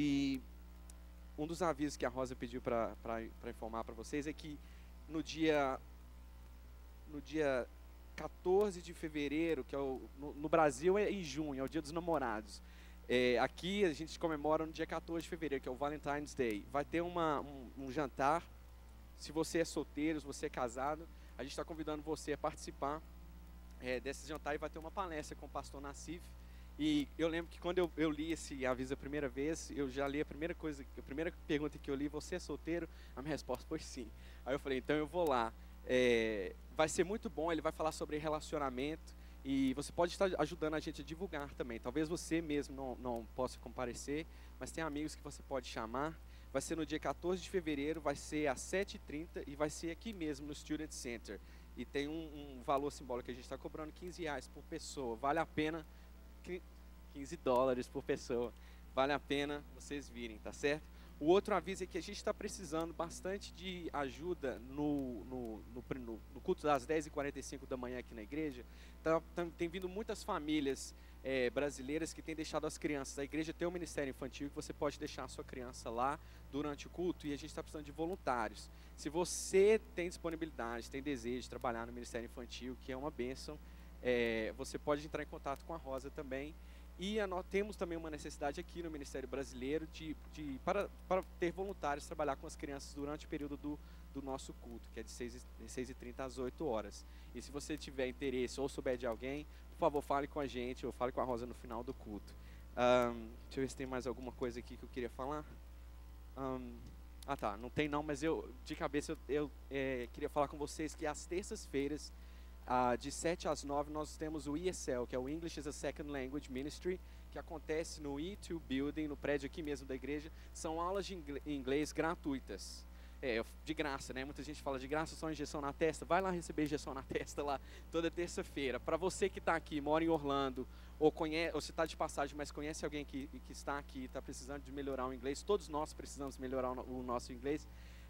E um dos avisos que a Rosa pediu para informar para vocês é que no dia no dia 14 de fevereiro, que é o, no, no Brasil é em junho, é o dia dos namorados. É, aqui a gente comemora no dia 14 de fevereiro, que é o Valentine's Day. Vai ter uma, um, um jantar. Se você é solteiro, se você é casado, a gente está convidando você a participar é, desse jantar e vai ter uma palestra com o pastor Nassif. E eu lembro que quando eu, eu, li esse aviso a primeira vez, eu já li a primeira coisa, a primeira pergunta que eu li, você é solteiro? A minha resposta foi sim. Aí eu falei, então eu vou lá. É, vai ser muito bom, ele vai falar sobre relacionamento e você pode estar ajudando a gente a divulgar também. Talvez você mesmo não, não possa comparecer, mas tem amigos que você pode chamar. Vai ser no dia 14 de fevereiro, vai ser às 7h30 e vai ser aqui mesmo no Student Center. E tem um, um valor simbólico que a gente está cobrando 15 reais por pessoa. Vale a pena 15 dólares por pessoa. Vale a pena vocês virem, tá certo? O outro aviso é que a gente está precisando bastante de ajuda no, no, no, no culto das 10h45 da manhã aqui na igreja. Tá, tá, tem vindo muitas famílias é, brasileiras que têm deixado as crianças. A igreja tem um ministério infantil que você pode deixar a sua criança lá durante o culto e a gente está precisando de voluntários. Se você tem disponibilidade, tem desejo de trabalhar no ministério infantil, que é uma bênção, é, você pode entrar em contato com a Rosa também. E nós temos também uma necessidade aqui no Ministério Brasileiro de, de para, para ter voluntários trabalhar com as crianças durante o período do, do nosso culto, que é de 6h30 às 8 horas. E se você tiver interesse ou souber de alguém, por favor, fale com a gente ou fale com a Rosa no final do culto. Um, deixa eu ver se tem mais alguma coisa aqui que eu queria falar. Um, ah tá, não tem não, mas eu de cabeça eu, eu é, queria falar com vocês que às terças-feiras ah, de 7 às 9 nós temos o ESL, que é o English as a Second Language Ministry, que acontece no E2 Building, no prédio aqui mesmo da igreja. São aulas de inglês gratuitas. É, de graça, né? Muita gente fala de graça, só injeção na testa. Vai lá receber injeção na testa lá toda terça-feira. Para você que está aqui, mora em Orlando, ou, conhece, ou se está de passagem, mas conhece alguém que, que está aqui, está precisando de melhorar o inglês, todos nós precisamos melhorar o nosso inglês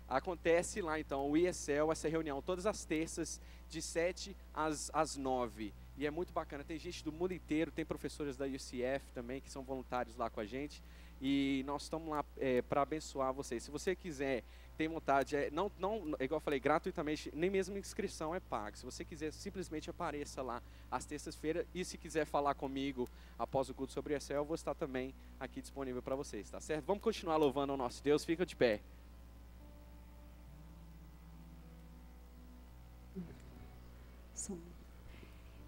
acontece lá então o ESL, essa reunião, todas as terças, de 7 às, às 9. E é muito bacana, tem gente do mundo inteiro, tem professores da UCF também que são voluntários lá com a gente. E nós estamos lá é, para abençoar vocês. Se você quiser, tem vontade, é, não, não, igual eu falei, gratuitamente, nem mesmo inscrição é paga. Se você quiser, simplesmente apareça lá às terças-feiras. E se quiser falar comigo após o culto sobre ESL, eu vou estar também aqui disponível para vocês, tá certo? Vamos continuar louvando o nosso Deus, fica de pé. Som.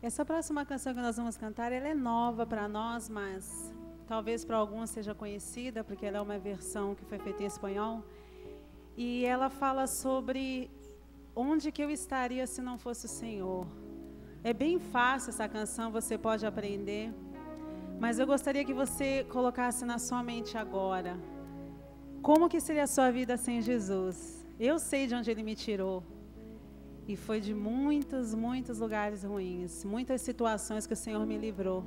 Essa próxima canção que nós vamos cantar, ela é nova para nós, mas talvez para alguns seja conhecida, porque ela é uma versão que foi feita em espanhol. E ela fala sobre onde que eu estaria se não fosse o Senhor. É bem fácil essa canção, você pode aprender. Mas eu gostaria que você colocasse na sua mente agora. Como que seria a sua vida sem Jesus? Eu sei de onde ele me tirou. E foi de muitos, muitos lugares ruins, muitas situações que o Senhor me livrou.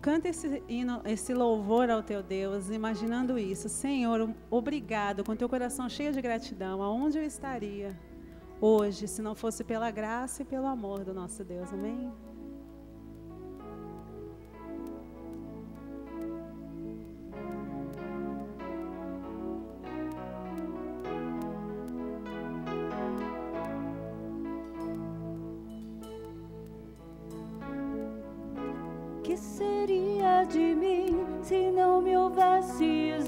Canta esse, hino, esse louvor ao teu Deus, imaginando isso. Senhor, obrigado, com teu coração cheio de gratidão. Aonde eu estaria hoje, se não fosse pela graça e pelo amor do nosso Deus? Amém?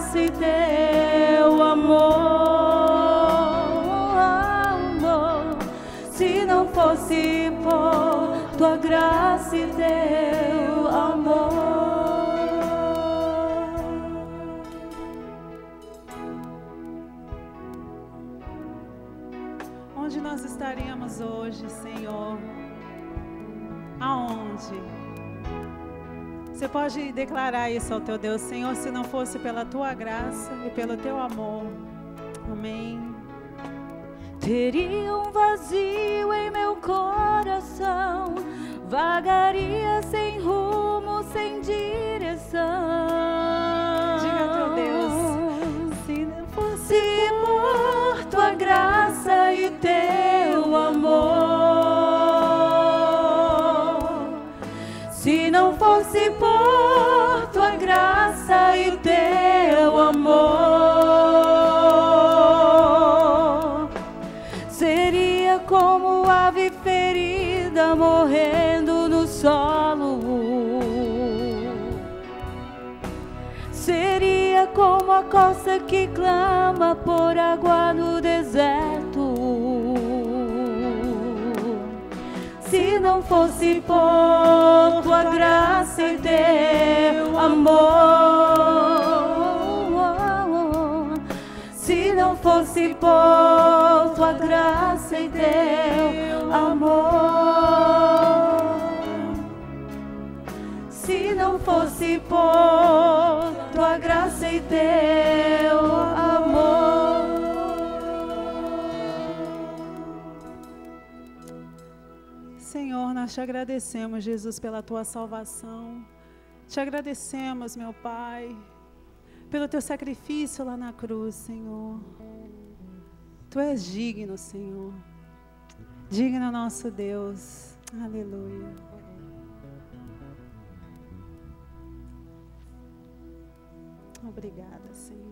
graça e teu amor. Se não fosse por tua graça e teu amor. Onde nós estaríamos hoje, Senhor? Aonde? Você pode declarar isso ao teu Deus, Senhor, se não fosse pela tua graça e pelo teu amor. Amém. Teria um vazio em meu coração, vagaria sem rumo, sem direção. Diga a teu Deus, se não fosse Se por tua graça e teu amor, morrendo no solo. Seria como a costa que clama por água no deserto. Se não fosse por tua graça e teu amor, se não fosse por tua graça e teu amor. Se não fosse por tua graça e teu amor. Senhor, nós te agradecemos, Jesus, pela tua salvação. Te agradecemos, meu Pai, pelo teu sacrifício lá na cruz, Senhor. Tu és digno, Senhor. Digno nosso Deus. Aleluia. Obrigada, Senhor.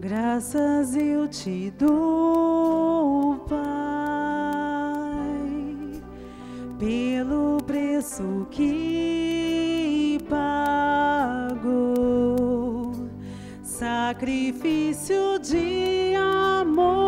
Graças eu te dou, Pai, pelo preço que pagou, sacrifício de amor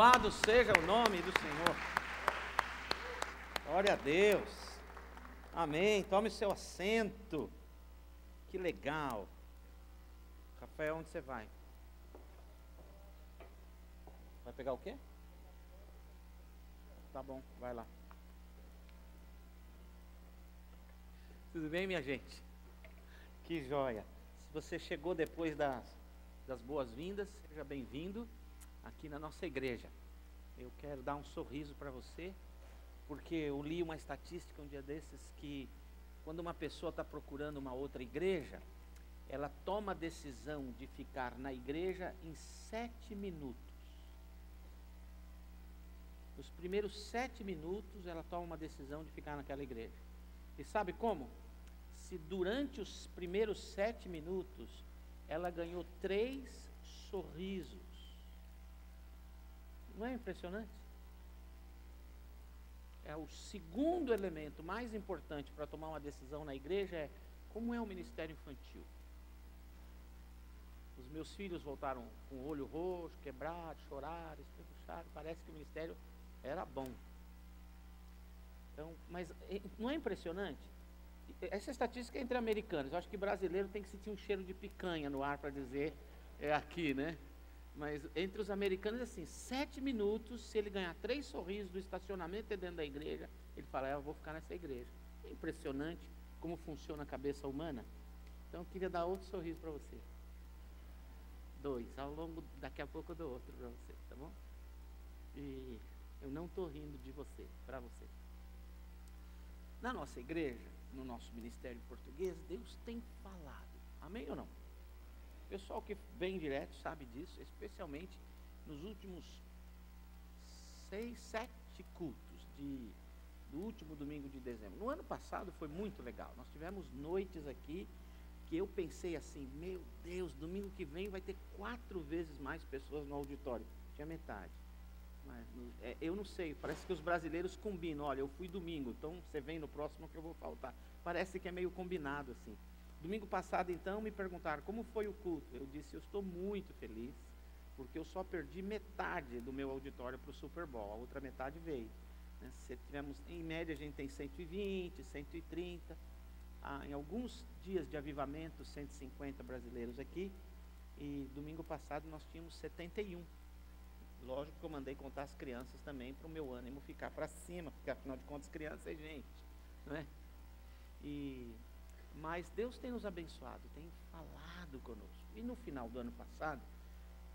Louvado seja o nome do Senhor. Glória a Deus. Amém. Tome seu assento. Que legal. Rafael, onde você vai? Vai pegar o quê? Tá bom, vai lá. Tudo bem, minha gente? Que joia. Se você chegou depois das, das boas-vindas, seja bem-vindo aqui na nossa igreja. Eu quero dar um sorriso para você, porque eu li uma estatística um dia desses que quando uma pessoa está procurando uma outra igreja, ela toma a decisão de ficar na igreja em sete minutos. Nos primeiros sete minutos, ela toma uma decisão de ficar naquela igreja. E sabe como? Se durante os primeiros sete minutos ela ganhou três sorrisos. Não é impressionante? É o segundo elemento mais importante para tomar uma decisão na igreja é como é o ministério infantil. Os meus filhos voltaram com o olho roxo, quebrado, choraram, estribucharam. Parece que o ministério era bom. Então, mas eh, não é impressionante? Essa estatística é entre americanos. Eu acho que brasileiro tem que sentir um cheiro de picanha no ar para dizer é aqui, né? Mas entre os americanos, assim, sete minutos, se ele ganhar três sorrisos do estacionamento e dentro da igreja, ele fala, é, eu vou ficar nessa igreja. É impressionante como funciona a cabeça humana. Então eu queria dar outro sorriso para você. Dois. Ao longo, daqui a pouco eu dou outro para você, tá bom? E eu não estou rindo de você, para você. Na nossa igreja, no nosso ministério português, Deus tem falado. Amém ou não? Pessoal que vem direto sabe disso, especialmente nos últimos seis, sete cultos de, do último domingo de dezembro. No ano passado foi muito legal. Nós tivemos noites aqui que eu pensei assim, meu Deus, domingo que vem vai ter quatro vezes mais pessoas no auditório. Tinha metade. Mas, é, eu não sei, parece que os brasileiros combinam. Olha, eu fui domingo, então você vem no próximo que eu vou faltar. Parece que é meio combinado assim. Domingo passado, então, me perguntaram como foi o culto. Eu disse, eu estou muito feliz, porque eu só perdi metade do meu auditório para o Super Bowl. A outra metade veio. Né? Se tivemos, em média, a gente tem 120, 130. Ah, em alguns dias de avivamento, 150 brasileiros aqui. E domingo passado nós tínhamos 71. Lógico que eu mandei contar as crianças também para o meu ânimo ficar para cima, porque afinal de contas criança é gente, não é? E, mas Deus tem nos abençoado, tem falado conosco. E no final do ano passado,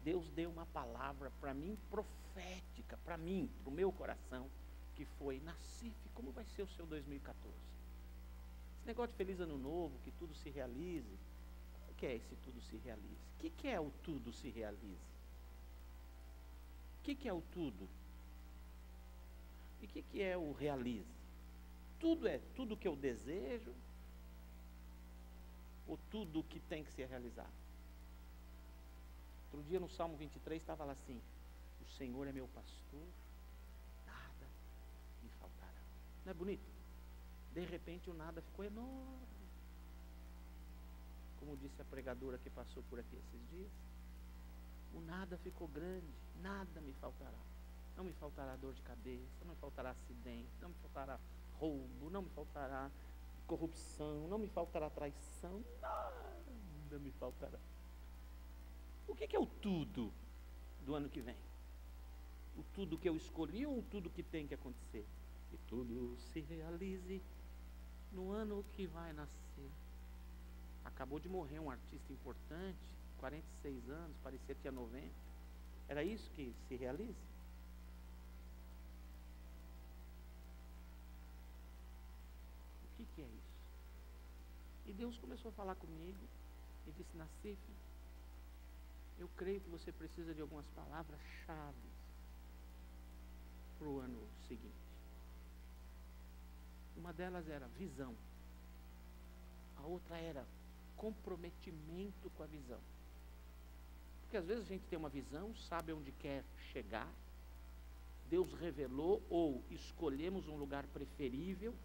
Deus deu uma palavra para mim profética, para mim, para o meu coração, que foi, Nacife, como vai ser o seu 2014? Esse negócio de feliz ano novo, que tudo se realize. O que é esse tudo se realize? O que, que é o tudo se realize? O que, que é o tudo? E o que, que é o realize? Tudo é tudo que eu desejo ou tudo que tem que ser realizado? Outro dia no Salmo 23 estava lá assim: O Senhor é meu pastor, nada me faltará. Não é bonito? De repente o nada ficou enorme. Como disse a pregadora que passou por aqui esses dias. O nada ficou grande, nada me faltará. Não me faltará dor de cabeça, não me faltará acidente, não me faltará roubo, não me faltará corrupção, não me faltará traição, nada me faltará. O que, que é o tudo do ano que vem? O tudo que eu escolhi ou o tudo que tem que acontecer? Que tudo se realize no ano que vai nascer. Acabou de morrer um artista importante, 46 anos, parecia que tinha 90. Era isso que se realiza? O que, que é isso? E Deus começou a falar comigo e disse: Nassif, eu creio que você precisa de algumas palavras-chave para o ano seguinte. Uma delas era visão, a outra era comprometimento com a visão. Porque às vezes a gente tem uma visão, sabe onde quer chegar, Deus revelou ou escolhemos um lugar preferível,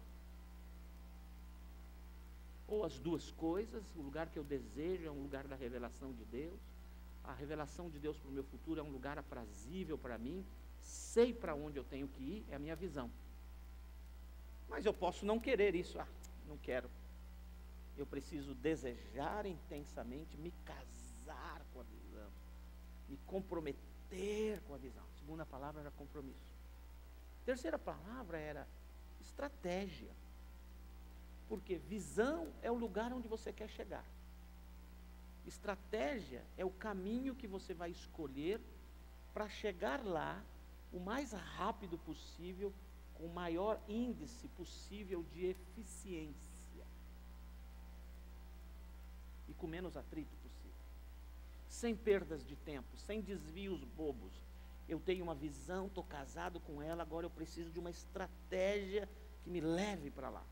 ou as duas coisas, o lugar que eu desejo é um lugar da revelação de Deus, a revelação de Deus para o meu futuro é um lugar aprazível para mim, sei para onde eu tenho que ir, é a minha visão. Mas eu posso não querer isso, ah, não quero. Eu preciso desejar intensamente me casar com a visão, me comprometer com a visão. A segunda palavra era compromisso. A terceira palavra era estratégia. Porque visão é o lugar onde você quer chegar. Estratégia é o caminho que você vai escolher para chegar lá o mais rápido possível, com o maior índice possível de eficiência. E com menos atrito possível. Sem perdas de tempo, sem desvios bobos. Eu tenho uma visão, estou casado com ela, agora eu preciso de uma estratégia que me leve para lá.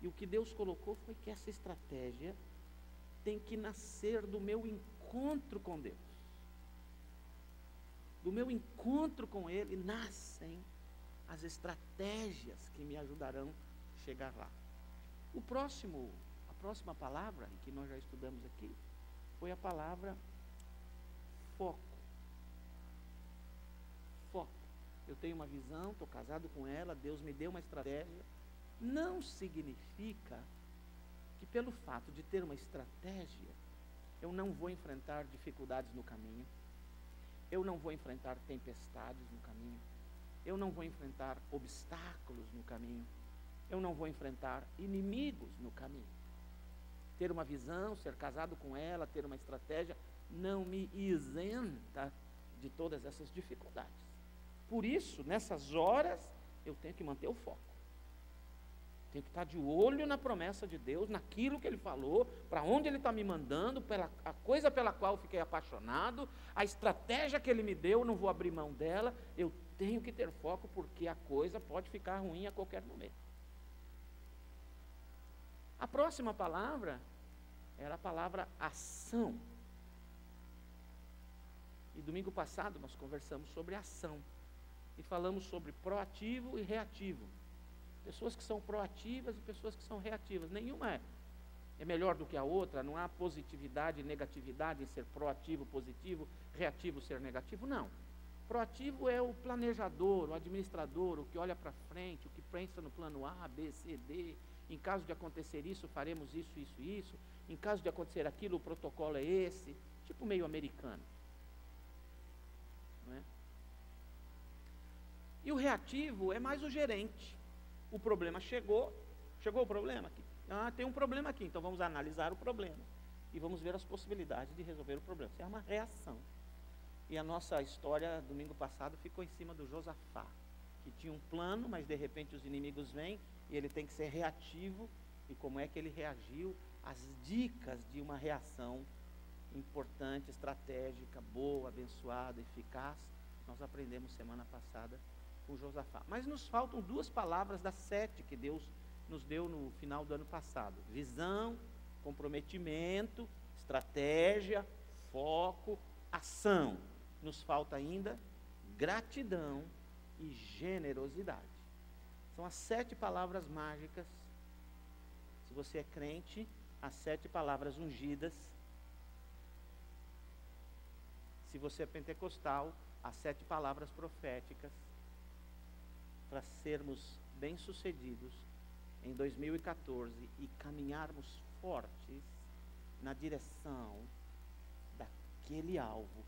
E o que Deus colocou foi que essa estratégia tem que nascer do meu encontro com Deus. Do meu encontro com Ele nascem as estratégias que me ajudarão a chegar lá. O próximo, a próxima palavra que nós já estudamos aqui foi a palavra foco. Foco. Eu tenho uma visão, estou casado com ela, Deus me deu uma estratégia não significa que pelo fato de ter uma estratégia, eu não vou enfrentar dificuldades no caminho, eu não vou enfrentar tempestades no caminho, eu não vou enfrentar obstáculos no caminho, eu não vou enfrentar inimigos no caminho. Ter uma visão, ser casado com ela, ter uma estratégia, não me isenta de todas essas dificuldades. Por isso, nessas horas, eu tenho que manter o foco. Tenho que estar de olho na promessa de Deus, naquilo que Ele falou, para onde Ele está me mandando, pela, a coisa pela qual eu fiquei apaixonado, a estratégia que Ele me deu, não vou abrir mão dela. Eu tenho que ter foco, porque a coisa pode ficar ruim a qualquer momento. A próxima palavra era a palavra ação. E domingo passado nós conversamos sobre ação. E falamos sobre proativo e reativo. Pessoas que são proativas e pessoas que são reativas. Nenhuma é, é melhor do que a outra, não há positividade e negatividade em ser proativo, positivo, reativo, ser negativo, não. Proativo é o planejador, o administrador, o que olha para frente, o que pensa no plano A, B, C, D. Em caso de acontecer isso, faremos isso, isso, isso. Em caso de acontecer aquilo, o protocolo é esse. Tipo meio americano. Não é? E o reativo é mais o gerente. O problema chegou, chegou o problema aqui. Ah, tem um problema aqui, então vamos analisar o problema e vamos ver as possibilidades de resolver o problema. Isso é uma reação. E a nossa história domingo passado ficou em cima do Josafá, que tinha um plano, mas de repente os inimigos vêm e ele tem que ser reativo. E como é que ele reagiu? As dicas de uma reação importante, estratégica, boa, abençoada, eficaz, nós aprendemos semana passada com Josafá. Mas nos faltam duas palavras das sete que Deus nos deu no final do ano passado: visão, comprometimento, estratégia, foco, ação. Nos falta ainda gratidão e generosidade. São as sete palavras mágicas Se você é crente, as sete palavras ungidas. Se você é pentecostal, as sete palavras proféticas para sermos bem-sucedidos em 2014 e caminharmos fortes na direção daquele alvo,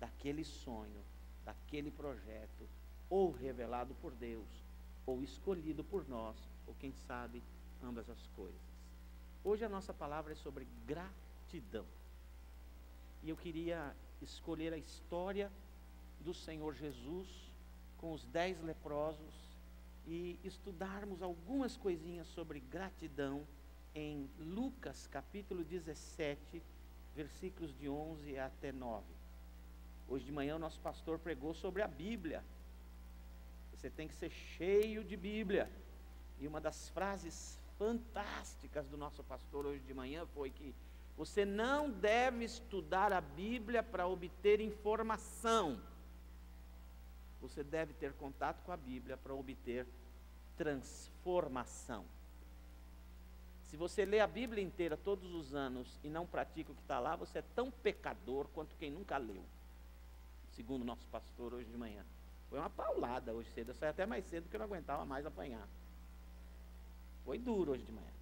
daquele sonho, daquele projeto, ou revelado por Deus, ou escolhido por nós, ou quem sabe ambas as coisas. Hoje a nossa palavra é sobre gratidão. E eu queria escolher a história do Senhor Jesus com os dez leprosos e estudarmos algumas coisinhas sobre gratidão em Lucas capítulo 17, versículos de 11 até 9. Hoje de manhã o nosso pastor pregou sobre a Bíblia. Você tem que ser cheio de Bíblia. E uma das frases fantásticas do nosso pastor hoje de manhã foi que você não deve estudar a Bíblia para obter informação. Você deve ter contato com a Bíblia para obter transformação. Se você lê a Bíblia inteira todos os anos e não pratica o que está lá, você é tão pecador quanto quem nunca leu. Segundo o nosso pastor hoje de manhã. Foi uma paulada hoje cedo. Eu saí até mais cedo porque eu não aguentava mais apanhar. Foi duro hoje de manhã.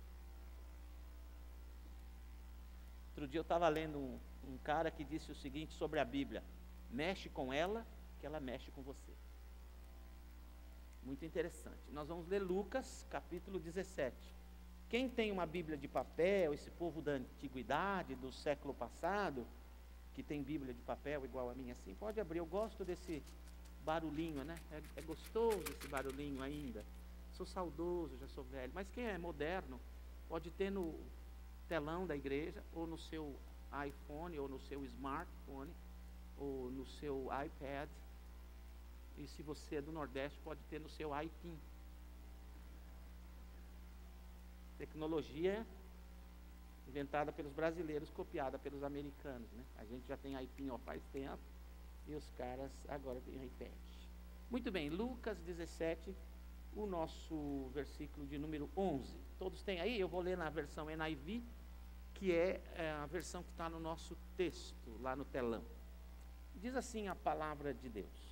Outro dia eu estava lendo um, um cara que disse o seguinte sobre a Bíblia: mexe com ela, que ela mexe com você. Muito interessante. Nós vamos ler Lucas, capítulo 17. Quem tem uma Bíblia de papel, esse povo da antiguidade, do século passado, que tem Bíblia de papel igual a minha assim, pode abrir. Eu gosto desse barulhinho, né? É, é gostoso esse barulhinho ainda. Sou saudoso, já sou velho. Mas quem é moderno, pode ter no telão da igreja, ou no seu iPhone, ou no seu smartphone, ou no seu iPad. E se você é do Nordeste, pode ter no seu iPin. Tecnologia inventada pelos brasileiros, copiada pelos americanos. Né? A gente já tem há faz tempo e os caras agora têm iPad. Muito bem, Lucas 17, o nosso versículo de número 11. Todos têm aí? Eu vou ler na versão NIV, que é, é a versão que está no nosso texto, lá no telão. Diz assim a palavra de Deus: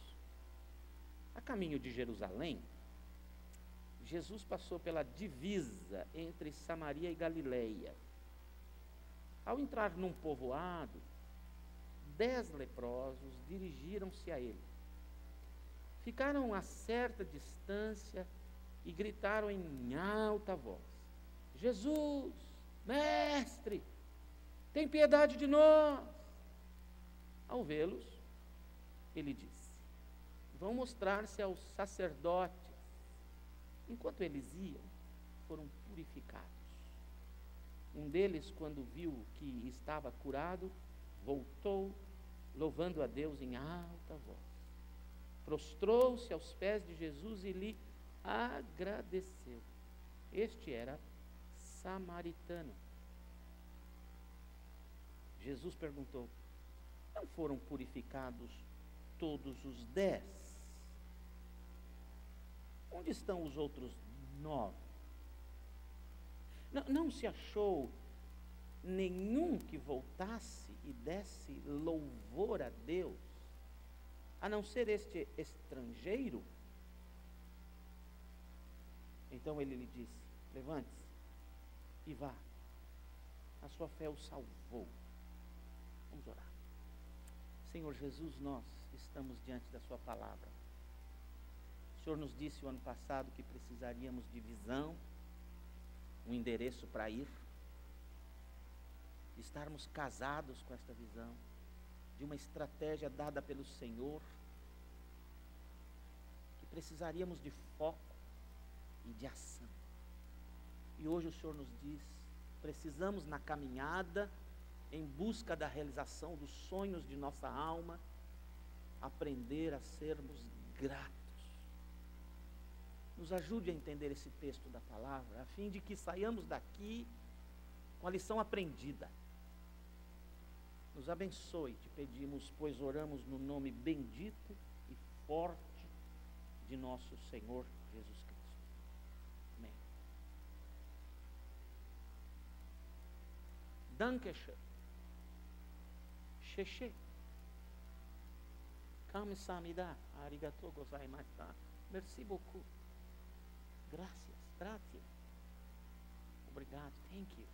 A caminho de Jerusalém, Jesus passou pela divisa entre Samaria e Galileia. Ao entrar num povoado, dez leprosos dirigiram-se a ele. Ficaram a certa distância e gritaram em alta voz: Jesus, mestre, tem piedade de nós. Ao vê-los, ele disse: Vão mostrar-se aos sacerdotes. Enquanto eles iam, foram purificados. Um deles, quando viu que estava curado, voltou, louvando a Deus em alta voz prostrou-se aos pés de Jesus e lhe agradeceu. Este era samaritano. Jesus perguntou: Não foram purificados todos os dez? Onde estão os outros nove? Não, não se achou nenhum que voltasse e desse louvor a Deus? a não ser este estrangeiro? Então ele lhe disse: Levante-se e vá. A sua fé o salvou. Vamos orar. Senhor Jesus, nós estamos diante da Sua palavra. O Senhor nos disse o ano passado que precisaríamos de visão, um endereço para ir, estarmos casados com esta visão de uma estratégia dada pelo Senhor, que precisaríamos de foco e de ação. E hoje o Senhor nos diz: precisamos na caminhada, em busca da realização dos sonhos de nossa alma, aprender a sermos gratos. Nos ajude a entender esse texto da palavra, a fim de que saiamos daqui com a lição aprendida nos abençoe, te pedimos, pois oramos no nome bendito e forte de nosso Senhor Jesus Cristo. Amém. Dankeschön. Xexê. Kamsamida. Arigatou gozaimashita. Merci beaucoup. Gracias. Grazie. Obrigado. Thank you.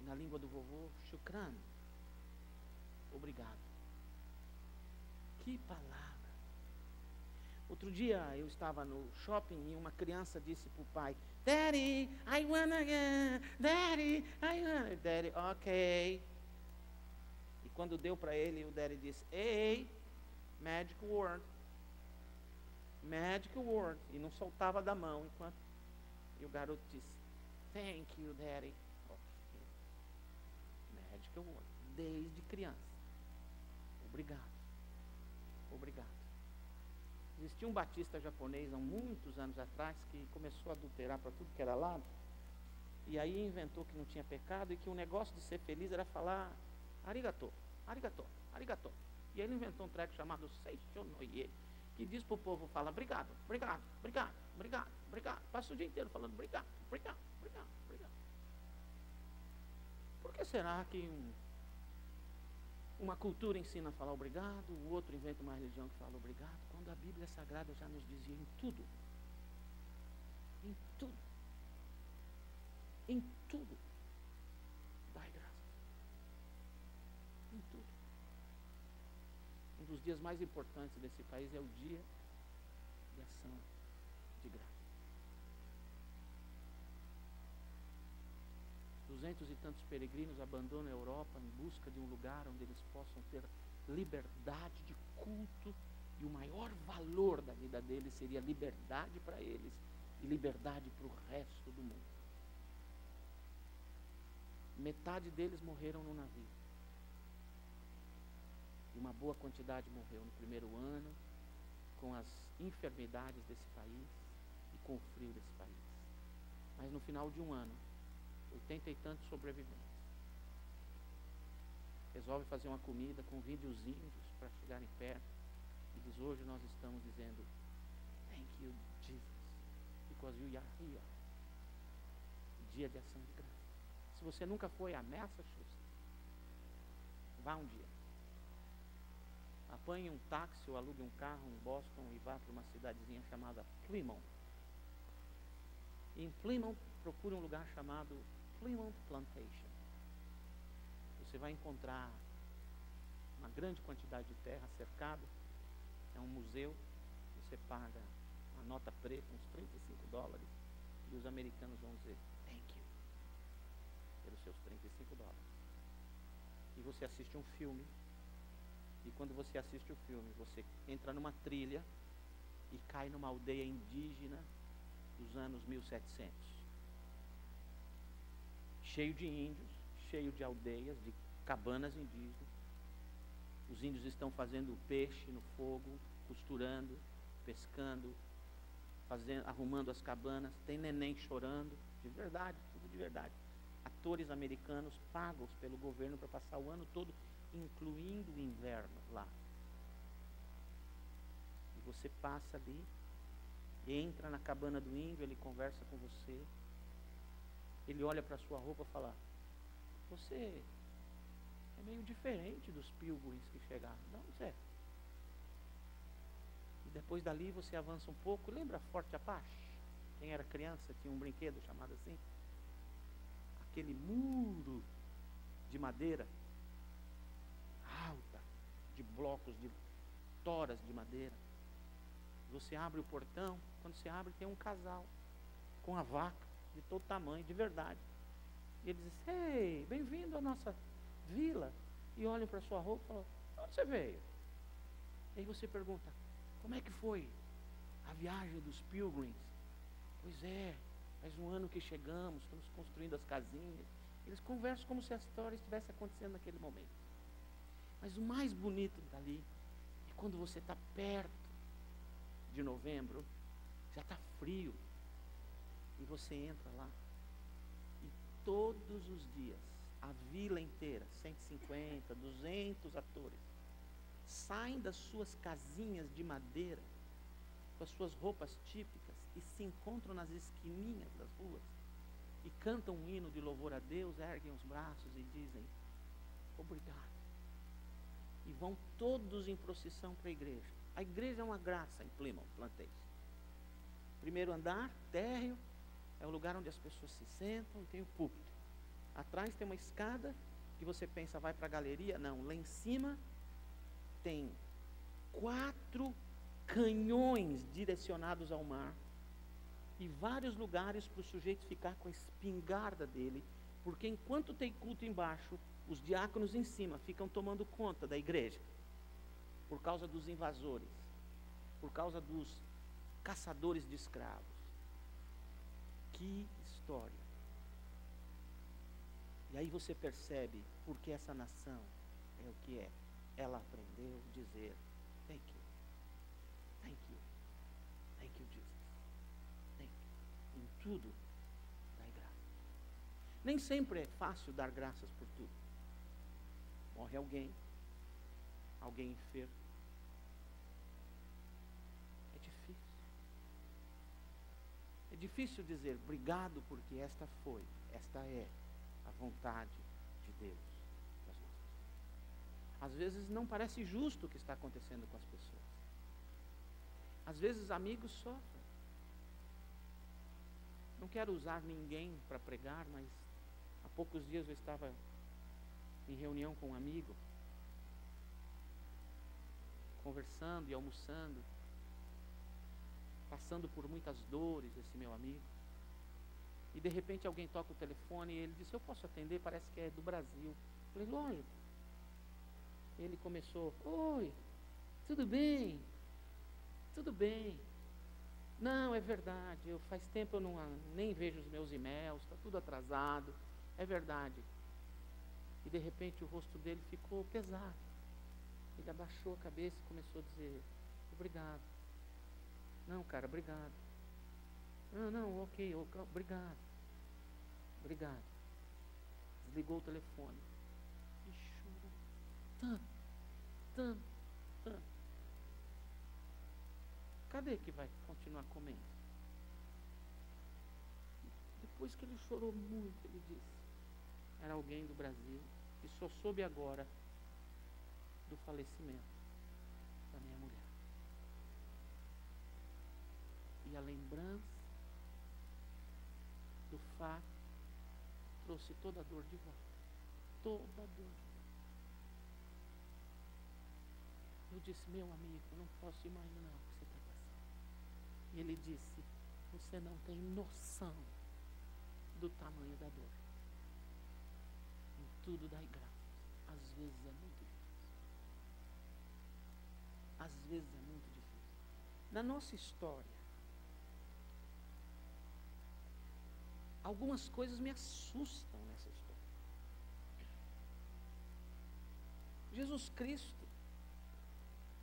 Na língua do vovô, shukran. Obrigado. Que palavra. Outro dia eu estava no shopping e uma criança disse para o pai: Daddy, I wanna get, Daddy, I wanna. Daddy, ok. E quando deu para ele, o Daddy disse: Ei, magic word. Magic word. E não soltava da mão enquanto. E o garoto disse: Thank you, Daddy. Ok. Magic word. Desde criança. Obrigado. Obrigado. Existia um batista japonês há muitos anos atrás que começou a adulterar para tudo que era lado. E aí inventou que não tinha pecado e que o negócio de ser feliz era falar arigato, arigato, arigato. E ele inventou um treco chamado Seishonoye, que diz para o povo, fala obrigado, obrigado, obrigado, obrigado, obrigado. Passa o dia inteiro falando obrigado, obrigado, obrigado, obrigado. Por que será que um uma cultura ensina a falar obrigado, o outro inventa uma religião que fala obrigado, quando a Bíblia Sagrada já nos dizia em tudo. Em tudo. Em tudo. Dai graças. Em tudo. Um dos dias mais importantes desse país é o dia de ação de graça. duzentos e tantos peregrinos abandonam a Europa em busca de um lugar onde eles possam ter liberdade de culto e o maior valor da vida deles seria liberdade para eles e liberdade para o resto do mundo. Metade deles morreram no navio. E uma boa quantidade morreu no primeiro ano com as enfermidades desse país e com o frio desse país. Mas no final de um ano, oitenta e tantos sobreviventes. Resolve fazer uma comida, convide os índios para chegarem perto e diz: Hoje nós estamos dizendo, Thank you, Jesus, because you are here. Dia de ação de graça. Se você nunca foi a Massachusetts, vá um dia. Apanhe um táxi ou alugue um carro em Boston e vá para uma cidadezinha chamada Plymouth. Em Plymouth, procure um lugar chamado Plymouth Plantation. Você vai encontrar uma grande quantidade de terra cercada. É um museu. Você paga uma nota preta, uns 35 dólares. E os americanos vão dizer, thank you, pelos seus 35 dólares. E você assiste um filme. E quando você assiste o filme, você entra numa trilha e cai numa aldeia indígena dos anos 1700 cheio de índios, cheio de aldeias, de cabanas indígenas. Os índios estão fazendo peixe no fogo, costurando, pescando, fazendo, arrumando as cabanas. Tem neném chorando, de verdade, tudo de verdade. Atores americanos pagos pelo governo para passar o ano todo, incluindo o inverno lá. E você passa ali, entra na cabana do índio, ele conversa com você, ele olha para sua roupa e fala: Você é meio diferente dos pilgrims que chegaram. Não, Zé. E depois dali você avança um pouco. Lembra Forte Apache? Quem era criança tinha um brinquedo chamado assim? Aquele muro de madeira de blocos, de toras de madeira. Você abre o portão, quando você abre tem um casal com a vaca de todo tamanho, de verdade. E ele diz, ei, bem-vindo à nossa vila. E olham para sua roupa e falam, onde você veio? E aí você pergunta, como é que foi a viagem dos pilgrims? Pois é, faz um ano que chegamos, estamos construindo as casinhas. Eles conversam como se a história estivesse acontecendo naquele momento. Mas o mais bonito dali é quando você está perto de novembro, já está frio, e você entra lá. E todos os dias, a vila inteira, 150, 200 atores, saem das suas casinhas de madeira, com as suas roupas típicas, e se encontram nas esquininhas das ruas, e cantam um hino de louvor a Deus, erguem os braços e dizem: Obrigado. E vão todos em procissão para a igreja. A igreja é uma graça em Plymouth, Plantation. Primeiro andar, térreo, é o lugar onde as pessoas se sentam e tem o púlpito. Atrás tem uma escada que você pensa vai para a galeria. Não, lá em cima tem quatro canhões direcionados ao mar e vários lugares para o sujeito ficar com a espingarda dele, porque enquanto tem culto embaixo, os diáconos em cima ficam tomando conta da igreja, por causa dos invasores, por causa dos caçadores de escravos. Que história! E aí você percebe porque essa nação é o que é. Ela aprendeu a dizer thank you. Thank you. Thank you, Jesus. Thank you. Em tudo, dai graça. Nem sempre é fácil dar graças por tudo. Morre alguém, alguém enfermo. É difícil. É difícil dizer obrigado porque esta foi, esta é a vontade de Deus. Às vezes não parece justo o que está acontecendo com as pessoas. Às vezes amigos sofrem. Não quero usar ninguém para pregar, mas há poucos dias eu estava em reunião com um amigo, conversando e almoçando, passando por muitas dores, esse meu amigo. E de repente alguém toca o telefone e ele disse: Eu posso atender? Parece que é do Brasil. Eu falei: Lógico. Ele começou: Oi, tudo bem? Tudo bem. Não, é verdade. Eu faz tempo eu não nem vejo os meus e-mails, está tudo atrasado. É verdade. E de repente o rosto dele ficou pesado. Ele abaixou a cabeça e começou a dizer: Obrigado. Não, cara, obrigado. Não, não, ok, obrigado. Obrigado. Desligou o telefone. E chorou. Tanto, tanto, tanto. Cadê que vai continuar comendo? Depois que ele chorou muito, ele disse: Era alguém do Brasil e só soube agora do falecimento da minha mulher. E a lembrança do fato trouxe toda a dor de volta. Toda a dor de volta. Eu disse, meu amigo, não posso imaginar o que você está passando. E ele disse, você não tem noção do tamanho da dor. Tudo dai graças. Às vezes é muito difícil. Às vezes é muito difícil. Na nossa história, algumas coisas me assustam nessa história. Jesus Cristo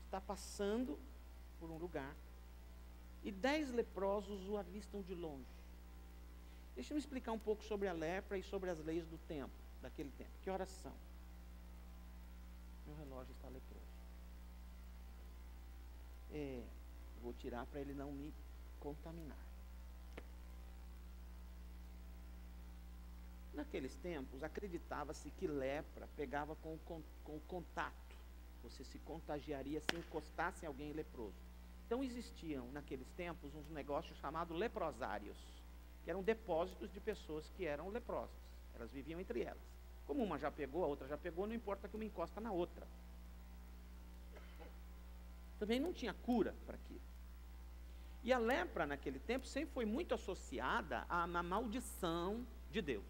está passando por um lugar e dez leprosos o avistam de longe. Deixa eu explicar um pouco sobre a lepra e sobre as leis do tempo, daquele tempo. Que horas são? Meu relógio está leproso. É, vou tirar para ele não me contaminar. Naqueles tempos, acreditava-se que lepra pegava com, com, com o contato. Você se contagiaria se encostasse em alguém leproso. Então existiam, naqueles tempos, uns negócios chamados leprosários, que eram depósitos de pessoas que eram leprosas. Elas viviam entre elas. Como uma já pegou, a outra já pegou, não importa que uma encosta na outra. Também não tinha cura para aquilo. E a lepra, naquele tempo, sempre foi muito associada a uma maldição de Deus.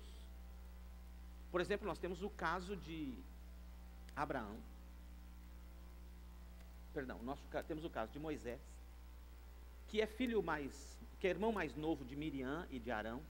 Por exemplo, nós temos o caso de Abraão. Perdão, nós temos o caso de Moisés, que é filho mais, que é irmão mais novo de Miriam e de Arão.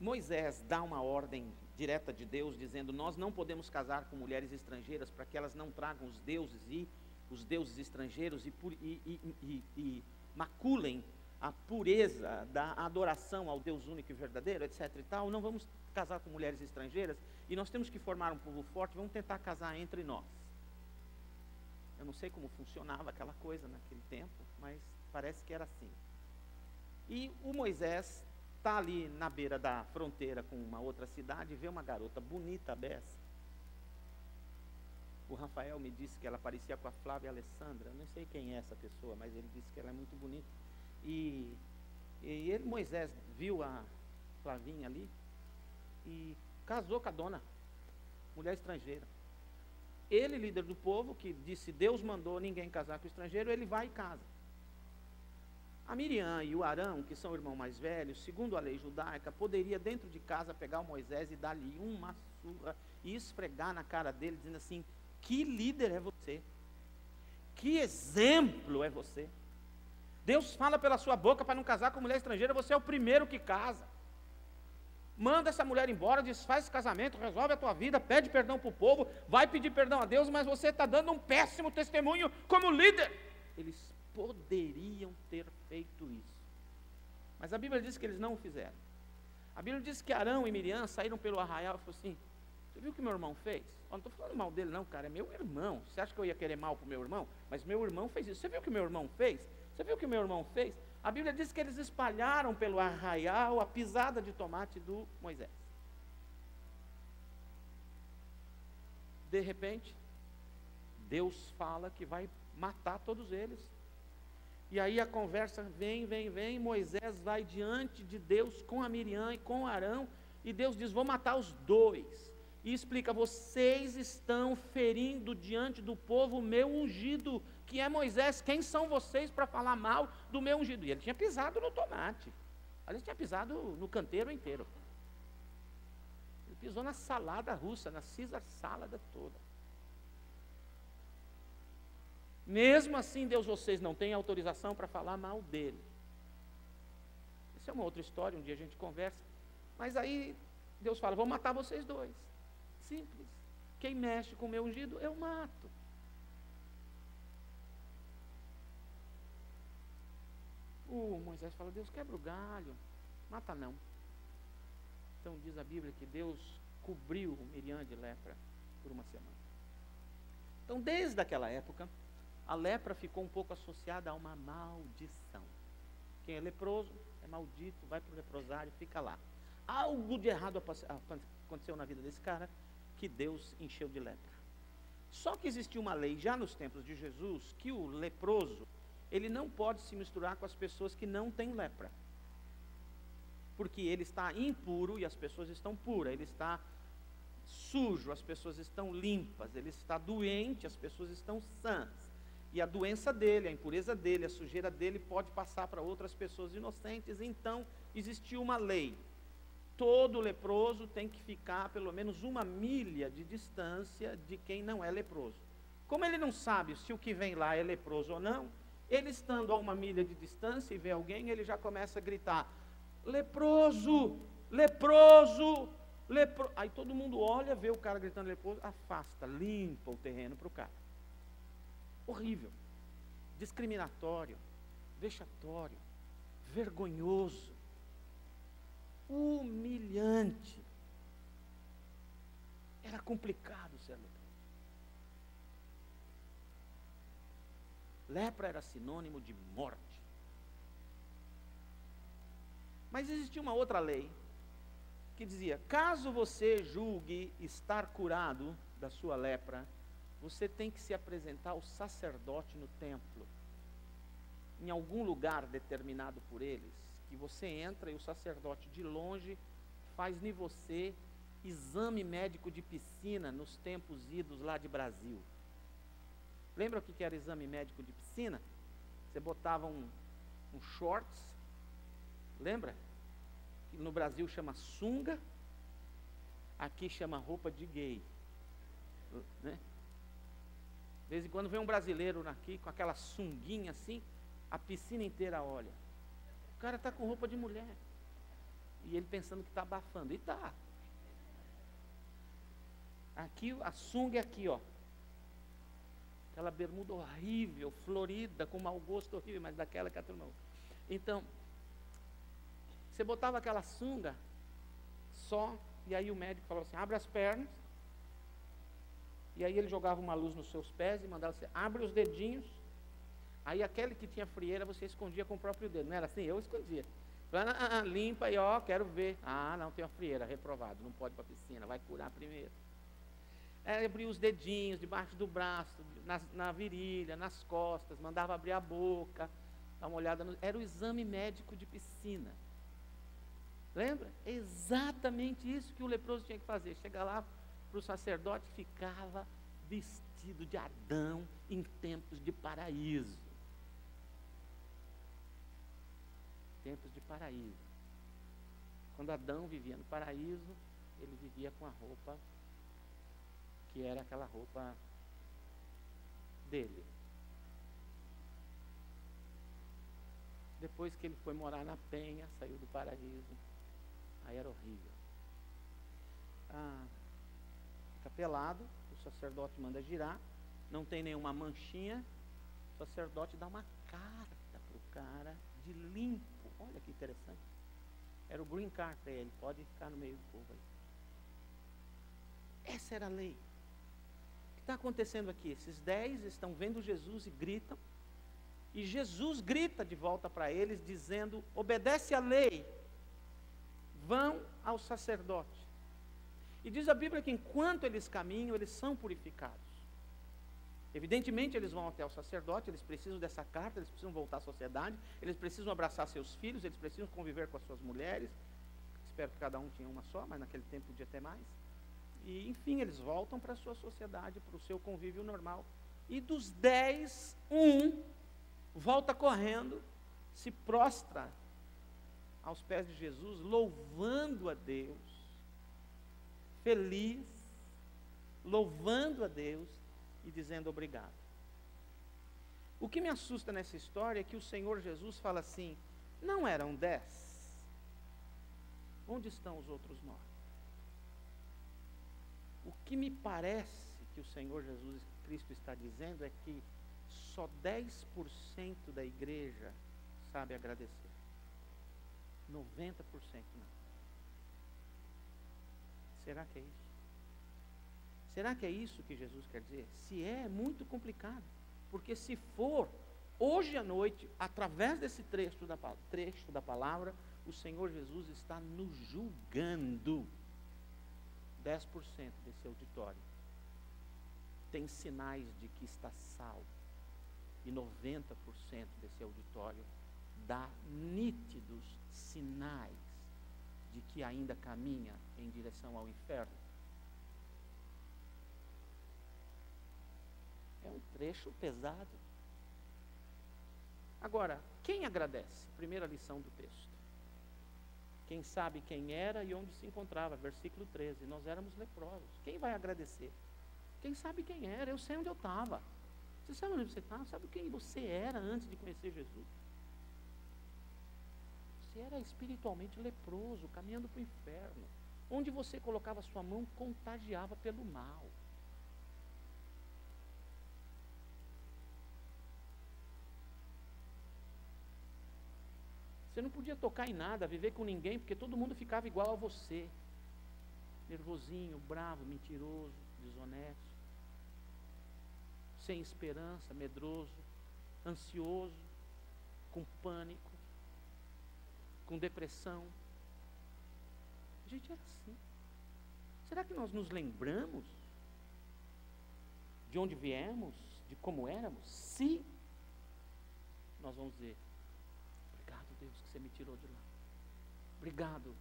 Moisés dá uma ordem direta de Deus, dizendo: Nós não podemos casar com mulheres estrangeiras para que elas não tragam os deuses e os deuses estrangeiros e, e, e, e maculem a pureza da adoração ao Deus único e verdadeiro, etc. e tal. Não vamos casar com mulheres estrangeiras e nós temos que formar um povo forte, vamos tentar casar entre nós. Eu não sei como funcionava aquela coisa naquele tempo, mas parece que era assim. E o Moisés está ali na beira da fronteira com uma outra cidade e vê uma garota bonita dessa. O Rafael me disse que ela parecia com a Flávia Alessandra. Não sei quem é essa pessoa, mas ele disse que ela é muito bonita. E, e ele, Moisés, viu a Flavinha ali e casou com a dona, mulher estrangeira. Ele, líder do povo, que disse Deus mandou ninguém casar com estrangeiro, ele vai e casa. A Miriam e o Arão, que são irmãos mais velhos, segundo a lei judaica, poderia dentro de casa pegar o Moisés e dar-lhe uma surra e esfregar na cara dele, dizendo assim: Que líder é você? Que exemplo é você? Deus fala pela sua boca para não casar com mulher estrangeira, você é o primeiro que casa. Manda essa mulher embora, desfaz esse casamento, resolve a tua vida, pede perdão para o povo, vai pedir perdão a Deus, mas você está dando um péssimo testemunho como líder. Eles poderiam ter feito isso. Mas a Bíblia diz que eles não o fizeram. A Bíblia diz que Arão e Miriam saíram pelo arraial e falaram assim: Você viu o que meu irmão fez? Eu não estou falando mal dele, não, cara, é meu irmão. Você acha que eu ia querer mal para o meu irmão? Mas meu irmão fez isso. Você viu o que meu irmão fez? Você viu o que meu irmão fez? A Bíblia diz que eles espalharam pelo arraial a pisada de tomate do Moisés. De repente, Deus fala que vai matar todos eles. E aí a conversa vem, vem, vem. Moisés vai diante de Deus com a Miriam e com Arão. E Deus diz: Vou matar os dois. E explica: Vocês estão ferindo diante do povo meu ungido, que é Moisés. Quem são vocês para falar mal do meu ungido? E ele tinha pisado no tomate. Ele tinha pisado no canteiro inteiro. Ele pisou na salada russa, na Caesar salada toda. Mesmo assim, Deus, vocês não têm autorização para falar mal dele. Isso é uma outra história, um dia a gente conversa. Mas aí Deus fala: vou matar vocês dois. Simples. Quem mexe com o meu ungido, eu mato. O Moisés fala: Deus quebra o galho, mata não. Então diz a Bíblia que Deus cobriu Miriam de lepra por uma semana. Então, desde aquela época, a lepra ficou um pouco associada a uma maldição. Quem é leproso é maldito, vai para o leprosário, fica lá. Algo de errado aconteceu na vida desse cara que Deus encheu de lepra. Só que existia uma lei já nos tempos de Jesus que o leproso, ele não pode se misturar com as pessoas que não têm lepra. Porque ele está impuro e as pessoas estão puras, ele está sujo, as pessoas estão limpas, ele está doente, as pessoas estão sãs. E a doença dele, a impureza dele, a sujeira dele pode passar para outras pessoas inocentes. Então, existiu uma lei. Todo leproso tem que ficar pelo menos uma milha de distância de quem não é leproso. Como ele não sabe se o que vem lá é leproso ou não, ele estando a uma milha de distância e vê alguém, ele já começa a gritar: leproso, leproso, leproso. Aí todo mundo olha, vê o cara gritando leproso, afasta, limpa o terreno para o cara horrível, discriminatório, vexatório, vergonhoso, humilhante. Era complicado ser leproso. Lepra era sinônimo de morte. Mas existia uma outra lei que dizia: caso você julgue estar curado da sua lepra, você tem que se apresentar ao sacerdote no templo, em algum lugar determinado por eles, que você entra e o sacerdote de longe faz em você exame médico de piscina nos tempos idos lá de Brasil. Lembra o que era exame médico de piscina? Você botava um, um shorts, lembra? Que no Brasil chama sunga, aqui chama roupa de gay. Né? De vez em quando vem um brasileiro aqui com aquela sunguinha assim, a piscina inteira olha. O cara está com roupa de mulher. E ele pensando que está abafando. E está. Aqui, a sunga é aqui, ó. Aquela bermuda horrível, florida, com mau gosto horrível, mas daquela que a turma. Então, você botava aquela sunga só, e aí o médico falou assim: abre as pernas, e aí ele jogava uma luz nos seus pés e mandava você, abre os dedinhos. Aí aquele que tinha frieira você escondia com o próprio dedo. Não era assim? Eu escondia. Ah, limpa aí, ó, quero ver. Ah, não, tem uma frieira, reprovado, não pode ir para a piscina, vai curar primeiro. É, abria os dedinhos debaixo do braço, na, na virilha, nas costas, mandava abrir a boca, dar uma olhada. No, era o exame médico de piscina. Lembra? Exatamente isso que o leproso tinha que fazer. Chega lá para o sacerdote, ficava vestido de Adão em tempos de paraíso. Tempos de paraíso. Quando Adão vivia no paraíso, ele vivia com a roupa que era aquela roupa dele. Depois que ele foi morar na Penha, saiu do paraíso, aí era horrível. Ah, fica pelado, o sacerdote manda girar, não tem nenhuma manchinha, o sacerdote dá uma carta para o cara de limpo. Olha que interessante. Era o green card ele, pode ficar no meio do povo aí. Essa era a lei está acontecendo aqui? Esses dez estão vendo Jesus e gritam, e Jesus grita de volta para eles, dizendo: obedece à lei, vão ao sacerdote. E diz a Bíblia que enquanto eles caminham, eles são purificados. Evidentemente, eles vão até o sacerdote, eles precisam dessa carta, eles precisam voltar à sociedade, eles precisam abraçar seus filhos, eles precisam conviver com as suas mulheres. Espero que cada um tinha uma só, mas naquele tempo podia ter mais. E, enfim, eles voltam para a sua sociedade, para o seu convívio normal. E dos dez, um volta correndo, se prostra aos pés de Jesus, louvando a Deus, feliz, louvando a Deus e dizendo obrigado. O que me assusta nessa história é que o Senhor Jesus fala assim: não eram dez? Onde estão os outros nove? O que me parece que o Senhor Jesus Cristo está dizendo é que só 10% da igreja sabe agradecer. 90% não. Será que é isso? Será que é isso que Jesus quer dizer? Se é, é muito complicado. Porque se for, hoje à noite, através desse trecho da, trecho da palavra, o Senhor Jesus está nos julgando. 10% desse auditório tem sinais de que está salvo. E 90% desse auditório dá nítidos sinais de que ainda caminha em direção ao inferno. É um trecho pesado. Agora, quem agradece? Primeira lição do texto. Quem sabe quem era e onde se encontrava. Versículo 13. Nós éramos leprosos. Quem vai agradecer? Quem sabe quem era? Eu sei onde eu estava. Você sabe onde você está? Sabe quem você era antes de conhecer Jesus? Você era espiritualmente leproso, caminhando para o inferno. Onde você colocava sua mão, contagiava pelo mal. Você não podia tocar em nada, viver com ninguém, porque todo mundo ficava igual a você. Nervosinho, bravo, mentiroso, desonesto. Sem esperança, medroso, ansioso, com pânico, com depressão. A gente era assim. Será que nós nos lembramos de onde viemos, de como éramos? Se nós vamos dizer, Deus, que você me tirou de lá. Obrigado.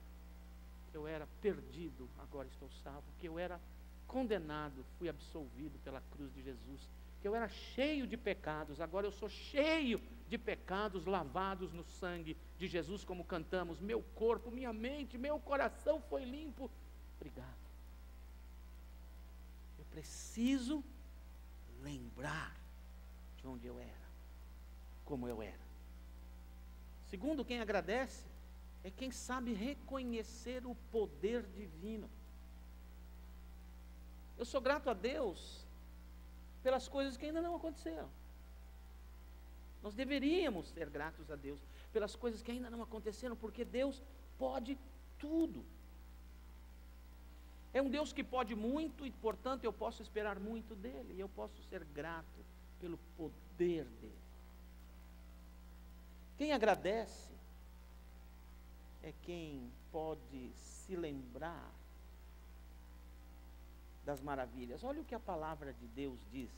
Eu era perdido, agora estou salvo. Que eu era condenado, fui absolvido pela cruz de Jesus. Que eu era cheio de pecados, agora eu sou cheio de pecados lavados no sangue de Jesus, como cantamos. Meu corpo, minha mente, meu coração foi limpo. Obrigado. Eu preciso lembrar de onde eu era, como eu era. Segundo, quem agradece é quem sabe reconhecer o poder divino. Eu sou grato a Deus pelas coisas que ainda não aconteceram. Nós deveríamos ser gratos a Deus pelas coisas que ainda não aconteceram, porque Deus pode tudo. É um Deus que pode muito e, portanto, eu posso esperar muito dele, e eu posso ser grato pelo poder dele. Quem agradece é quem pode se lembrar das maravilhas. Olha o que a palavra de Deus diz.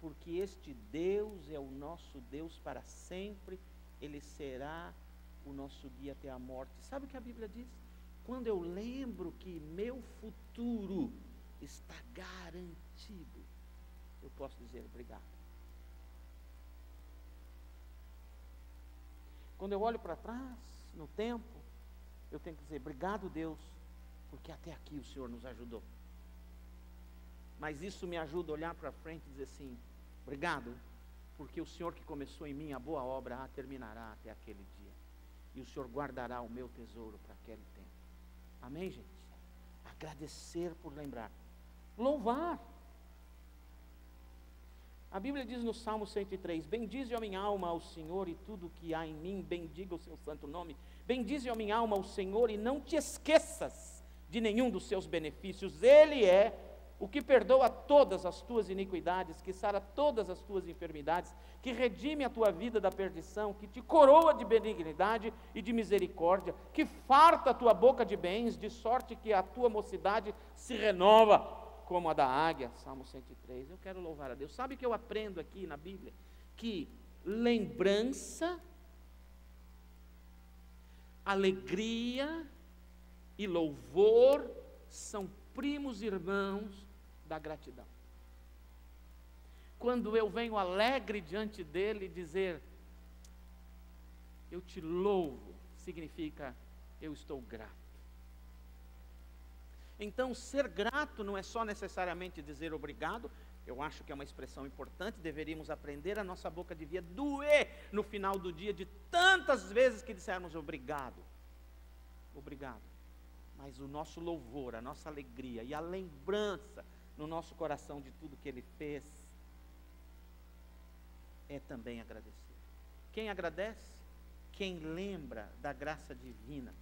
Porque este Deus é o nosso Deus para sempre, ele será o nosso guia até a morte. Sabe o que a Bíblia diz? Quando eu lembro que meu futuro está garantido, eu posso dizer obrigado. Quando eu olho para trás, no tempo, eu tenho que dizer obrigado, Deus, porque até aqui o Senhor nos ajudou. Mas isso me ajuda a olhar para frente e dizer assim: obrigado, porque o Senhor que começou em mim a boa obra a terminará até aquele dia. E o Senhor guardará o meu tesouro para aquele tempo. Amém, gente? Agradecer por lembrar. Louvar. A Bíblia diz no Salmo 103: Bendize a minha alma ao Senhor e tudo que há em mim, bendiga o seu santo nome. Bendize a minha alma ao Senhor e não te esqueças de nenhum dos seus benefícios. Ele é o que perdoa todas as tuas iniquidades, que sara todas as tuas enfermidades, que redime a tua vida da perdição, que te coroa de benignidade e de misericórdia, que farta a tua boca de bens, de sorte que a tua mocidade se renova como a da águia, Salmo 103. Eu quero louvar a Deus. Sabe o que eu aprendo aqui na Bíblia? Que lembrança, alegria e louvor são primos irmãos da gratidão. Quando eu venho alegre diante dele dizer, eu te louvo, significa eu estou grato. Então, ser grato não é só necessariamente dizer obrigado, eu acho que é uma expressão importante, deveríamos aprender, a nossa boca devia doer no final do dia de tantas vezes que dissermos obrigado. Obrigado. Mas o nosso louvor, a nossa alegria e a lembrança no nosso coração de tudo que ele fez é também agradecer. Quem agradece? Quem lembra da graça divina.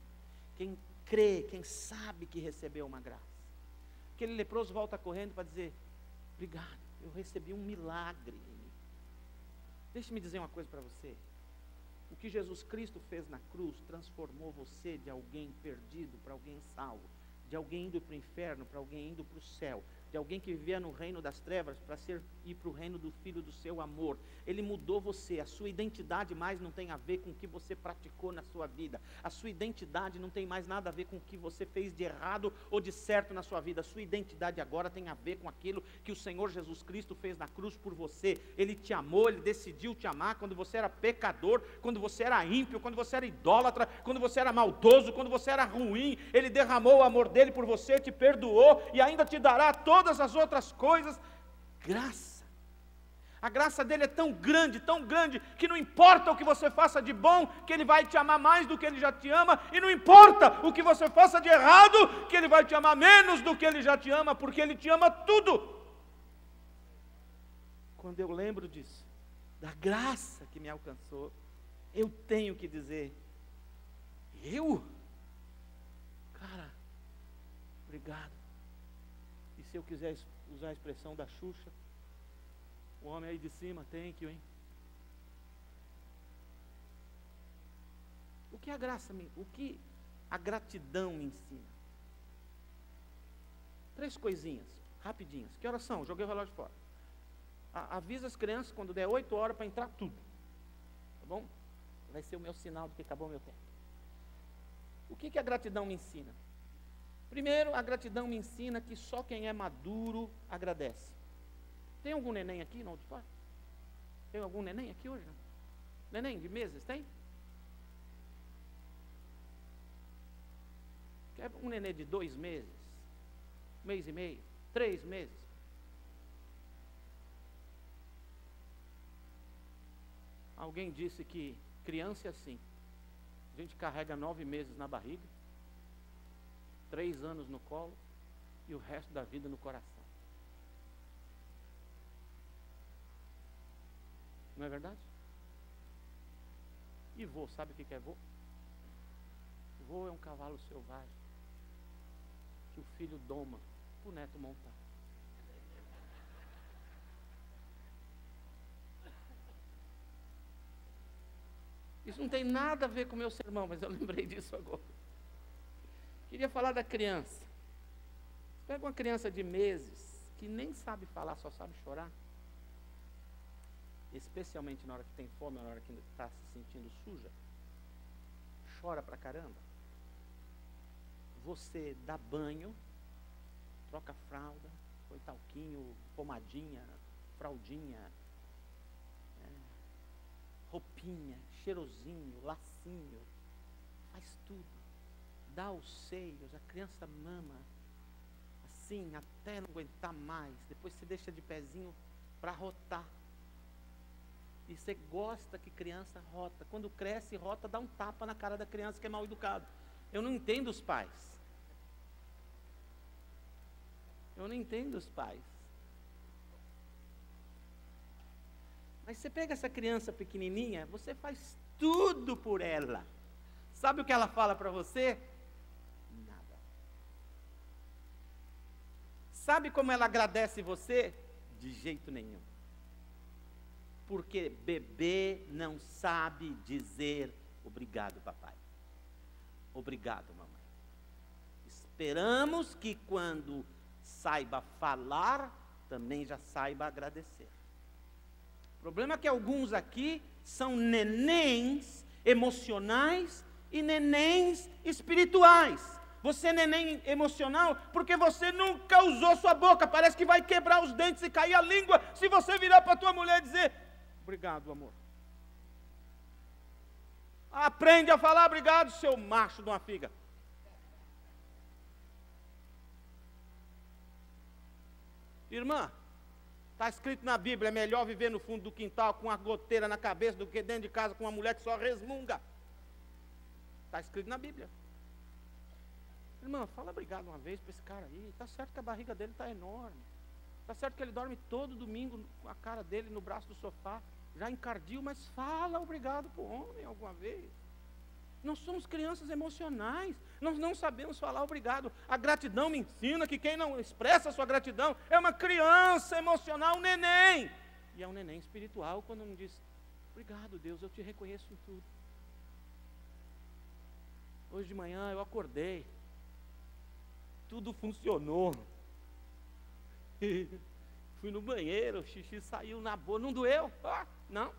Quem crê, quem sabe que recebeu uma graça. Aquele leproso volta correndo para dizer: Obrigado, eu recebi um milagre. Deixe-me dizer uma coisa para você. O que Jesus Cristo fez na cruz transformou você de alguém perdido para alguém salvo, de alguém indo para o inferno para alguém indo para o céu, de alguém que vivia no reino das trevas para ser ir para o reino do filho do seu amor. Ele mudou você. A sua identidade mais não tem a ver com o que você praticou na sua vida. A sua identidade não tem mais nada a ver com o que você fez de errado ou de certo na sua vida. A sua identidade agora tem a ver com aquilo que o Senhor Jesus Cristo fez na cruz por você. Ele te amou, ele decidiu te amar quando você era pecador, quando você era ímpio, quando você era idólatra, quando você era maldoso, quando você era ruim. Ele derramou o amor dele por você, te perdoou e ainda te dará todo todas as outras coisas, graça. A graça dele é tão grande, tão grande, que não importa o que você faça de bom, que ele vai te amar mais do que ele já te ama, e não importa o que você faça de errado, que ele vai te amar menos do que ele já te ama, porque ele te ama tudo. Quando eu lembro disso, da graça que me alcançou, eu tenho que dizer: eu? Cara, obrigado se eu quiser usar a expressão da Xuxa, o homem aí de cima, thank you, hein? O que a graça o que a gratidão me ensina? Três coisinhas, rapidinhas. Que horas são? Joguei o relógio fora. A, avisa as crianças quando der oito horas para entrar tudo. Tá bom? Vai ser o meu sinal de que acabou o meu tempo. O que, que a gratidão me ensina? Primeiro, a gratidão me ensina que só quem é maduro agradece. Tem algum neném aqui no auditório? Tem algum neném aqui hoje? Neném de meses, tem? Quer um neném de dois meses? Mês e meio? Três meses? Alguém disse que criança é assim. A gente carrega nove meses na barriga três anos no colo e o resto da vida no coração. Não é verdade? E vô, sabe o que é vô? Vô é um cavalo selvagem que o filho doma para o neto montar. Isso não tem nada a ver com o meu sermão, mas eu lembrei disso agora. Queria falar da criança. Pega uma criança de meses que nem sabe falar, só sabe chorar. Especialmente na hora que tem fome, na hora que está se sentindo suja. Chora pra caramba. Você dá banho, troca fralda, põe talquinho, pomadinha, fraldinha, é, roupinha, cheirosinho, lacinho, faz tudo. Dá os seios, a criança mama, assim, até não aguentar mais. Depois você deixa de pezinho para rotar. E você gosta que criança rota. Quando cresce, rota, dá um tapa na cara da criança que é mal educado. Eu não entendo os pais. Eu não entendo os pais. Mas você pega essa criança pequenininha, você faz tudo por ela. Sabe o que ela fala para você? Nada. Sabe como ela agradece você? De jeito nenhum. Porque bebê não sabe dizer obrigado, papai. Obrigado, mamãe. Esperamos que quando saiba falar, também já saiba agradecer. O problema é que alguns aqui são nenéns emocionais e nenéns espirituais. Você é neném emocional porque você nunca usou sua boca. Parece que vai quebrar os dentes e cair a língua se você virar para tua mulher e dizer: Obrigado, amor. Aprende a falar obrigado, seu macho de uma figa. Irmã, está escrito na Bíblia: é melhor viver no fundo do quintal com uma goteira na cabeça do que dentro de casa com uma mulher que só resmunga. Está escrito na Bíblia. Irmã, fala obrigado uma vez para esse cara aí. Está certo que a barriga dele está enorme. Está certo que ele dorme todo domingo com a cara dele no braço do sofá, já encardiu, mas fala obrigado para o homem alguma vez. Nós somos crianças emocionais, nós não sabemos falar obrigado. A gratidão me ensina que quem não expressa sua gratidão é uma criança emocional, um neném. E é um neném espiritual quando não diz: Obrigado, Deus, eu te reconheço em tudo. Hoje de manhã eu acordei, tudo funcionou. Fui no banheiro, o xixi saiu na boa, não doeu? Ah, não.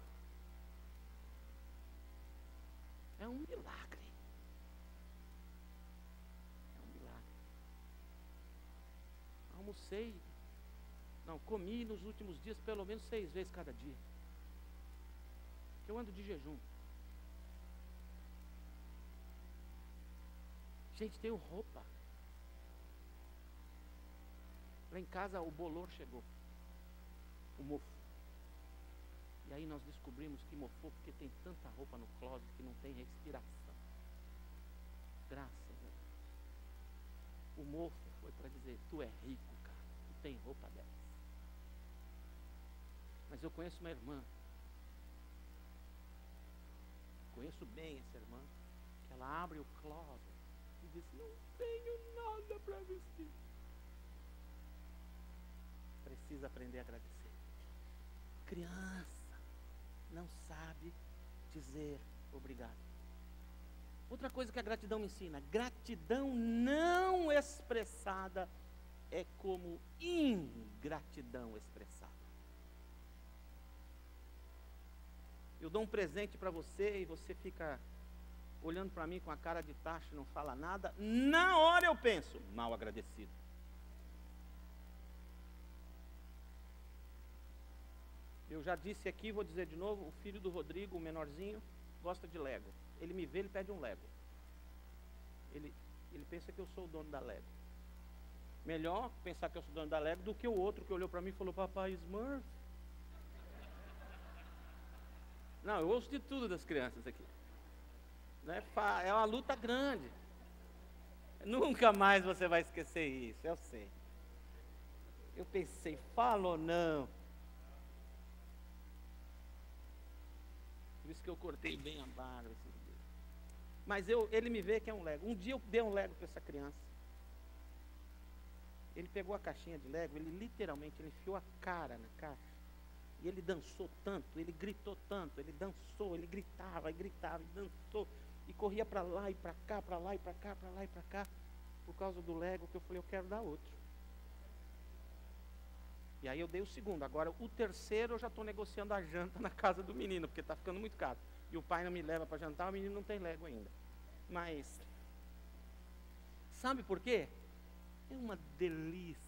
É um milagre. É um milagre. Almocei. Não, comi nos últimos dias pelo menos seis vezes cada dia. Eu ando de jejum. Gente, tenho roupa. Lá em casa o bolor chegou. O mofo. E aí nós descobrimos que mofou porque tem tanta roupa no closet que não tem respiração. Graças a Deus. O mofo foi para dizer, tu é rico, cara, tu tem roupa dessa. Mas eu conheço uma irmã, conheço bem essa irmã, que ela abre o closet e diz, não tenho nada para vestir. Precisa aprender a agradecer. Criança não sabe dizer obrigado. Outra coisa que a gratidão me ensina: gratidão não expressada é como ingratidão expressada. Eu dou um presente para você e você fica olhando para mim com a cara de e não fala nada. Na hora eu penso, mal agradecido. Eu já disse aqui, vou dizer de novo, o filho do Rodrigo, o menorzinho, gosta de Lego. Ele me vê, ele pede um Lego. Ele, ele pensa que eu sou o dono da Lego. Melhor pensar que eu sou o dono da Lego do que o outro que olhou para mim e falou, papai Smurf. Não, eu ouço de tudo das crianças aqui. É, é uma luta grande. Nunca mais você vai esquecer isso, eu sei. Eu pensei, fala ou não? Por isso que eu cortei bem a barba. Mas eu, ele me vê que é um Lego. Um dia eu dei um Lego para essa criança. Ele pegou a caixinha de Lego, ele literalmente ele enfiou a cara na caixa E ele dançou tanto, ele gritou tanto, ele dançou, ele gritava, e gritava, e dançou, e corria para lá e para cá, para lá e para cá, para lá e para cá, por causa do Lego, que eu falei, eu quero dar outro. E aí eu dei o segundo. Agora, o terceiro eu já estou negociando a janta na casa do menino, porque está ficando muito caro. E o pai não me leva para jantar, o menino não tem Lego ainda. Mas, sabe por quê? É uma delícia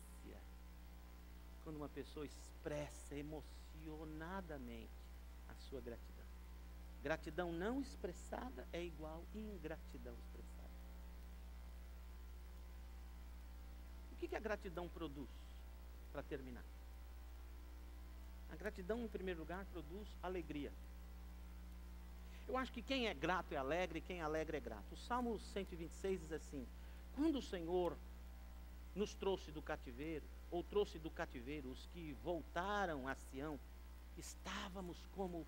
quando uma pessoa expressa emocionadamente a sua gratidão. Gratidão não expressada é igual ingratidão expressada. O que, que a gratidão produz? Para terminar. A gratidão, em primeiro lugar, produz alegria. Eu acho que quem é grato é alegre, quem é alegre é grato. O Salmo 126 diz assim: Quando o Senhor nos trouxe do cativeiro, ou trouxe do cativeiro os que voltaram a Sião, estávamos como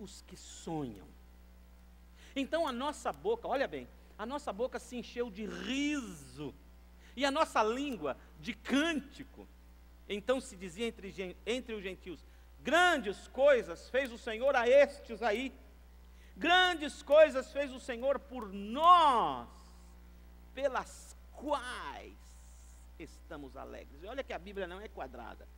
os que sonham. Então a nossa boca, olha bem, a nossa boca se encheu de riso, e a nossa língua de cântico. Então se dizia entre, entre os gentios: Grandes coisas fez o Senhor a estes aí, grandes coisas fez o Senhor por nós, pelas quais estamos alegres. E olha que a Bíblia não é quadrada.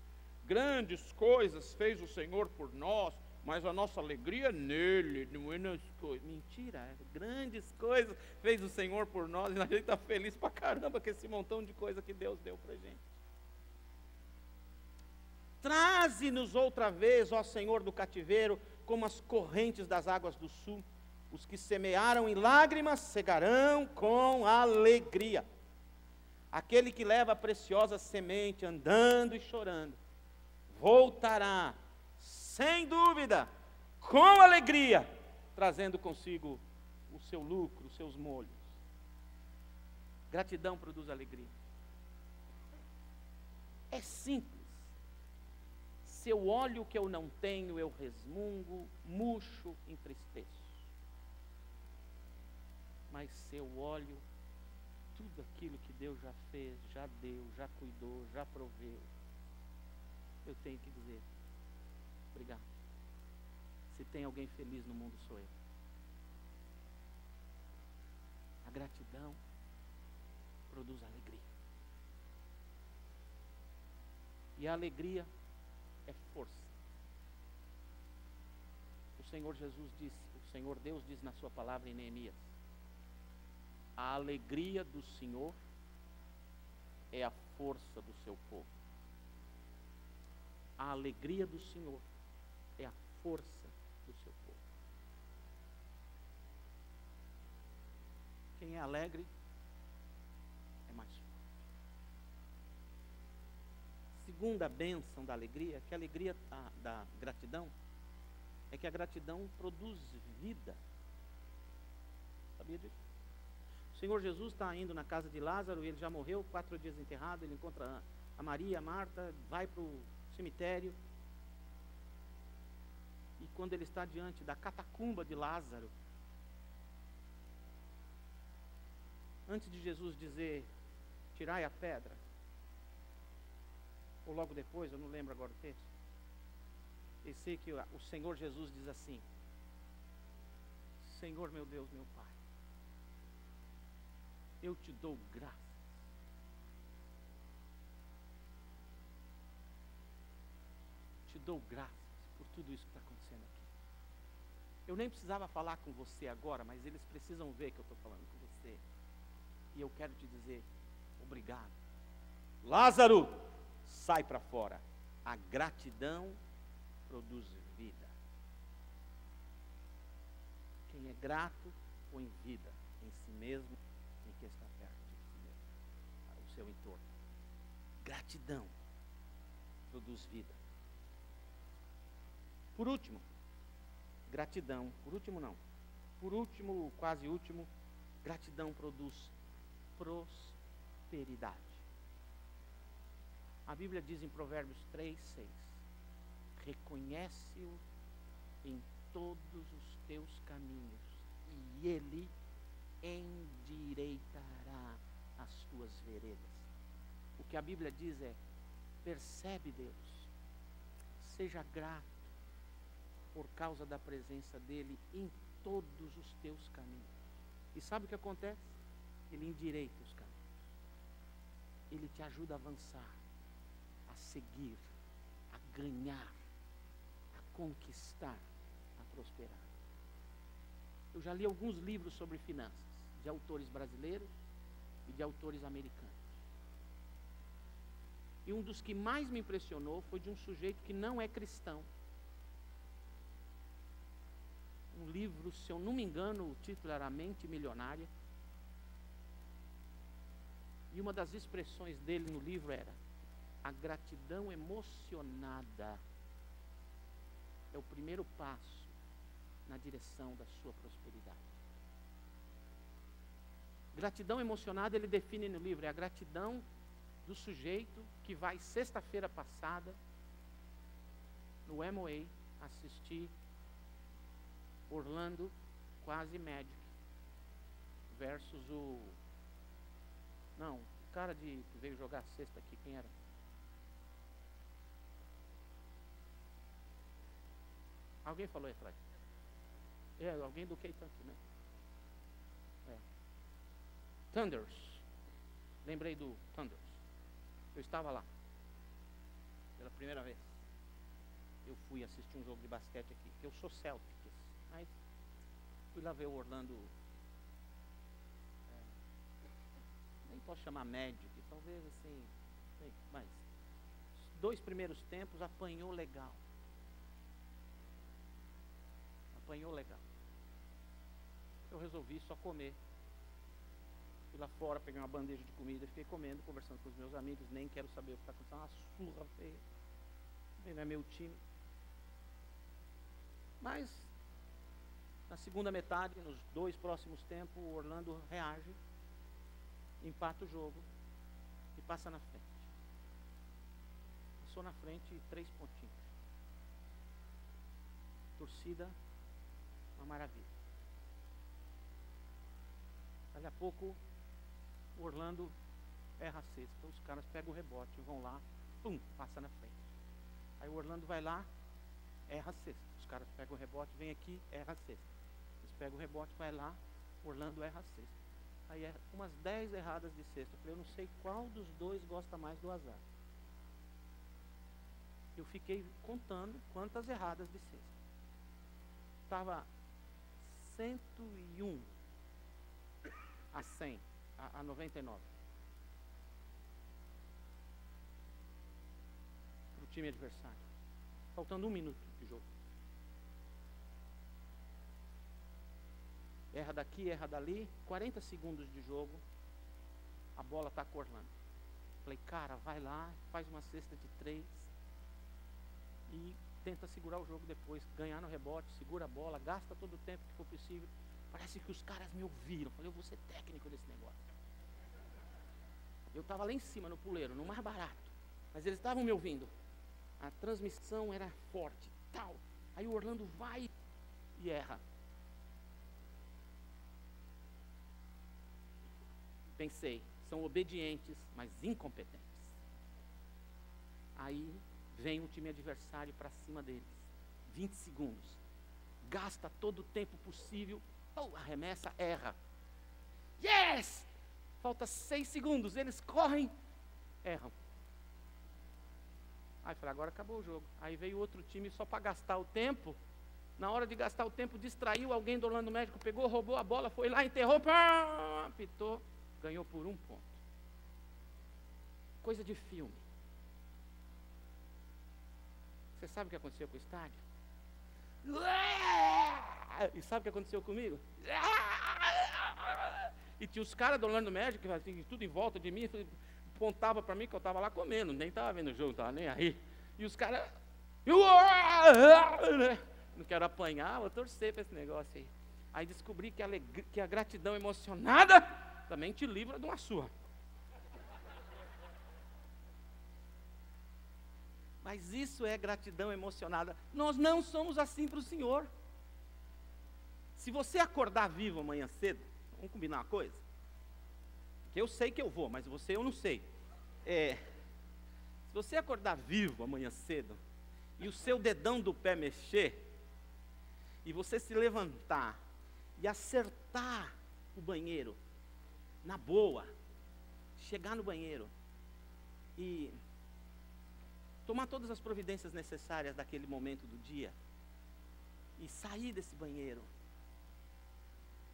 Grandes coisas fez o Senhor por nós, mas a nossa alegria é nele, não é nas coisas. Mentira, é grandes coisas fez o Senhor por nós e a gente está feliz pra caramba com esse montão de coisa que Deus deu para gente. Traze-nos outra vez, ó Senhor do cativeiro, como as correntes das águas do sul. Os que semearam em lágrimas cegarão com alegria. Aquele que leva a preciosa semente andando e chorando, voltará, sem dúvida, com alegria, trazendo consigo o seu lucro, os seus molhos. Gratidão produz alegria. É simples. Se eu olho o que eu não tenho, eu resmungo, murcho, entristeço. Mas se eu olho tudo aquilo que Deus já fez, já deu, já cuidou, já proveu, eu tenho que dizer: obrigado. Se tem alguém feliz no mundo, sou eu. A gratidão produz alegria. E a alegria é força. O Senhor Jesus disse, o Senhor Deus diz na sua palavra em Neemias: a alegria do Senhor é a força do seu povo. A alegria do Senhor é a força do seu povo. Quem é alegre é mais forte. Segunda bênção da alegria, que a alegria da, da gratidão é que a gratidão produz vida. Sabia disso? O Senhor Jesus está indo na casa de Lázaro, ele já morreu, quatro dias enterrado, ele encontra a Maria, a Marta, vai para o cemitério. E quando ele está diante da catacumba de Lázaro, antes de Jesus dizer, tirai a pedra, ou logo depois, eu não lembro agora o texto, eu sei que o Senhor Jesus diz assim: Senhor meu Deus, meu Pai, eu te dou graças. Te dou graças por tudo isso que está acontecendo aqui. Eu nem precisava falar com você agora, mas eles precisam ver que eu estou falando com você. E eu quero te dizer obrigado. Lázaro, sai para fora. A gratidão produz vida. Quem é grato põe vida em si mesmo que está perto de si mesmo, o seu entorno. Gratidão produz vida. Por último, gratidão, por último não, por último, quase último, gratidão produz prosperidade. A Bíblia diz em Provérbios 3, 6: Reconhece-o em todos os teus caminhos, e ele endireitará as tuas veredas. O que a Bíblia diz é: percebe Deus, seja grato, por causa da presença dele em todos os teus caminhos. E sabe o que acontece? Ele endireita os caminhos. Ele te ajuda a avançar, a seguir, a ganhar, a conquistar, a prosperar. Eu já li alguns livros sobre finanças, de autores brasileiros e de autores americanos. E um dos que mais me impressionou foi de um sujeito que não é cristão. Um livro, se eu não me engano, o título era Mente Milionária. E uma das expressões dele no livro era: a gratidão emocionada é o primeiro passo na direção da sua prosperidade. Gratidão emocionada, ele define no livro, é a gratidão do sujeito que vai sexta-feira passada no MOA assistir Orlando quase Magic versus o não, o cara de que veio jogar sexta aqui, quem era? Alguém falou aí atrás? É, alguém do Kentucky, né? É. Thunders. Lembrei do Thunders. Eu estava lá. Pela primeira vez. Eu fui assistir um jogo de basquete aqui. Eu sou Celtics. Mas fui lá ver o Orlando. É, nem posso chamar Magic. Talvez assim. Mas dois primeiros tempos apanhou legal. Apanhou legal. Eu resolvi só comer Fui lá fora, peguei uma bandeja de comida, fiquei comendo, conversando com os meus amigos, nem quero saber o que está acontecendo, uma surra feia. Não é meu time. Mas, na segunda metade, nos dois próximos tempos, o Orlando reage, empata o jogo e passa na frente. Passou na frente três pontinhos. Torcida, uma maravilha. Daqui a pouco o Orlando erra a cesta. Os caras pegam o rebote, vão lá, pum, passa na frente. Aí o Orlando vai lá, erra a cesta. Os caras pegam o rebote, vem aqui, erra a cesta. Eles pegam o rebote, vai lá, Orlando erra a cesta. Aí é umas 10 erradas de cesta. Eu falei, eu não sei qual dos dois gosta mais do azar. Eu fiquei contando quantas erradas de cesta. Estava 101 a 100 a, a 99. Para o time adversário. Faltando um minuto de jogo. Erra daqui, erra dali. 40 segundos de jogo. A bola está corlando. Falei, cara, vai lá, faz uma cesta de três. E tenta segurar o jogo depois. Ganhar no rebote, segura a bola, gasta todo o tempo que for possível. Parece que os caras me ouviram. Falei, eu vou ser técnico desse negócio. Eu estava lá em cima no puleiro, no mais barato. Mas eles estavam me ouvindo. A transmissão era forte, tal. Aí o Orlando vai e erra. Pensei, são obedientes, mas incompetentes. Aí vem o time adversário para cima deles. 20 segundos. Gasta todo o tempo possível. Oh, arremessa, erra. Yes! falta seis segundos, eles correm, erram. Aí falei, agora acabou o jogo. Aí veio outro time só para gastar o tempo. Na hora de gastar o tempo, distraiu alguém do Orlando Médico, pegou, roubou a bola, foi lá, enterrou, pá, apitou, ganhou por um ponto. Coisa de filme. Você sabe o que aconteceu com o estádio? E sabe o que aconteceu comigo? E tinha os caras do Orlando Magic, assim, tudo em volta de mim, apontava para mim que eu estava lá comendo, nem estava vendo o jogo, estava nem aí. E os caras. Não quero apanhar, vou torcer para esse negócio aí. Aí descobri que a, que a gratidão emocionada também te livra de uma surra. Mas isso é gratidão emocionada. Nós não somos assim para o Senhor. Se você acordar vivo amanhã cedo, Vamos combinar uma coisa? Que eu sei que eu vou, mas você eu não sei. É, se você acordar vivo amanhã cedo e o seu dedão do pé mexer, e você se levantar e acertar o banheiro, na boa, chegar no banheiro e tomar todas as providências necessárias daquele momento do dia e sair desse banheiro,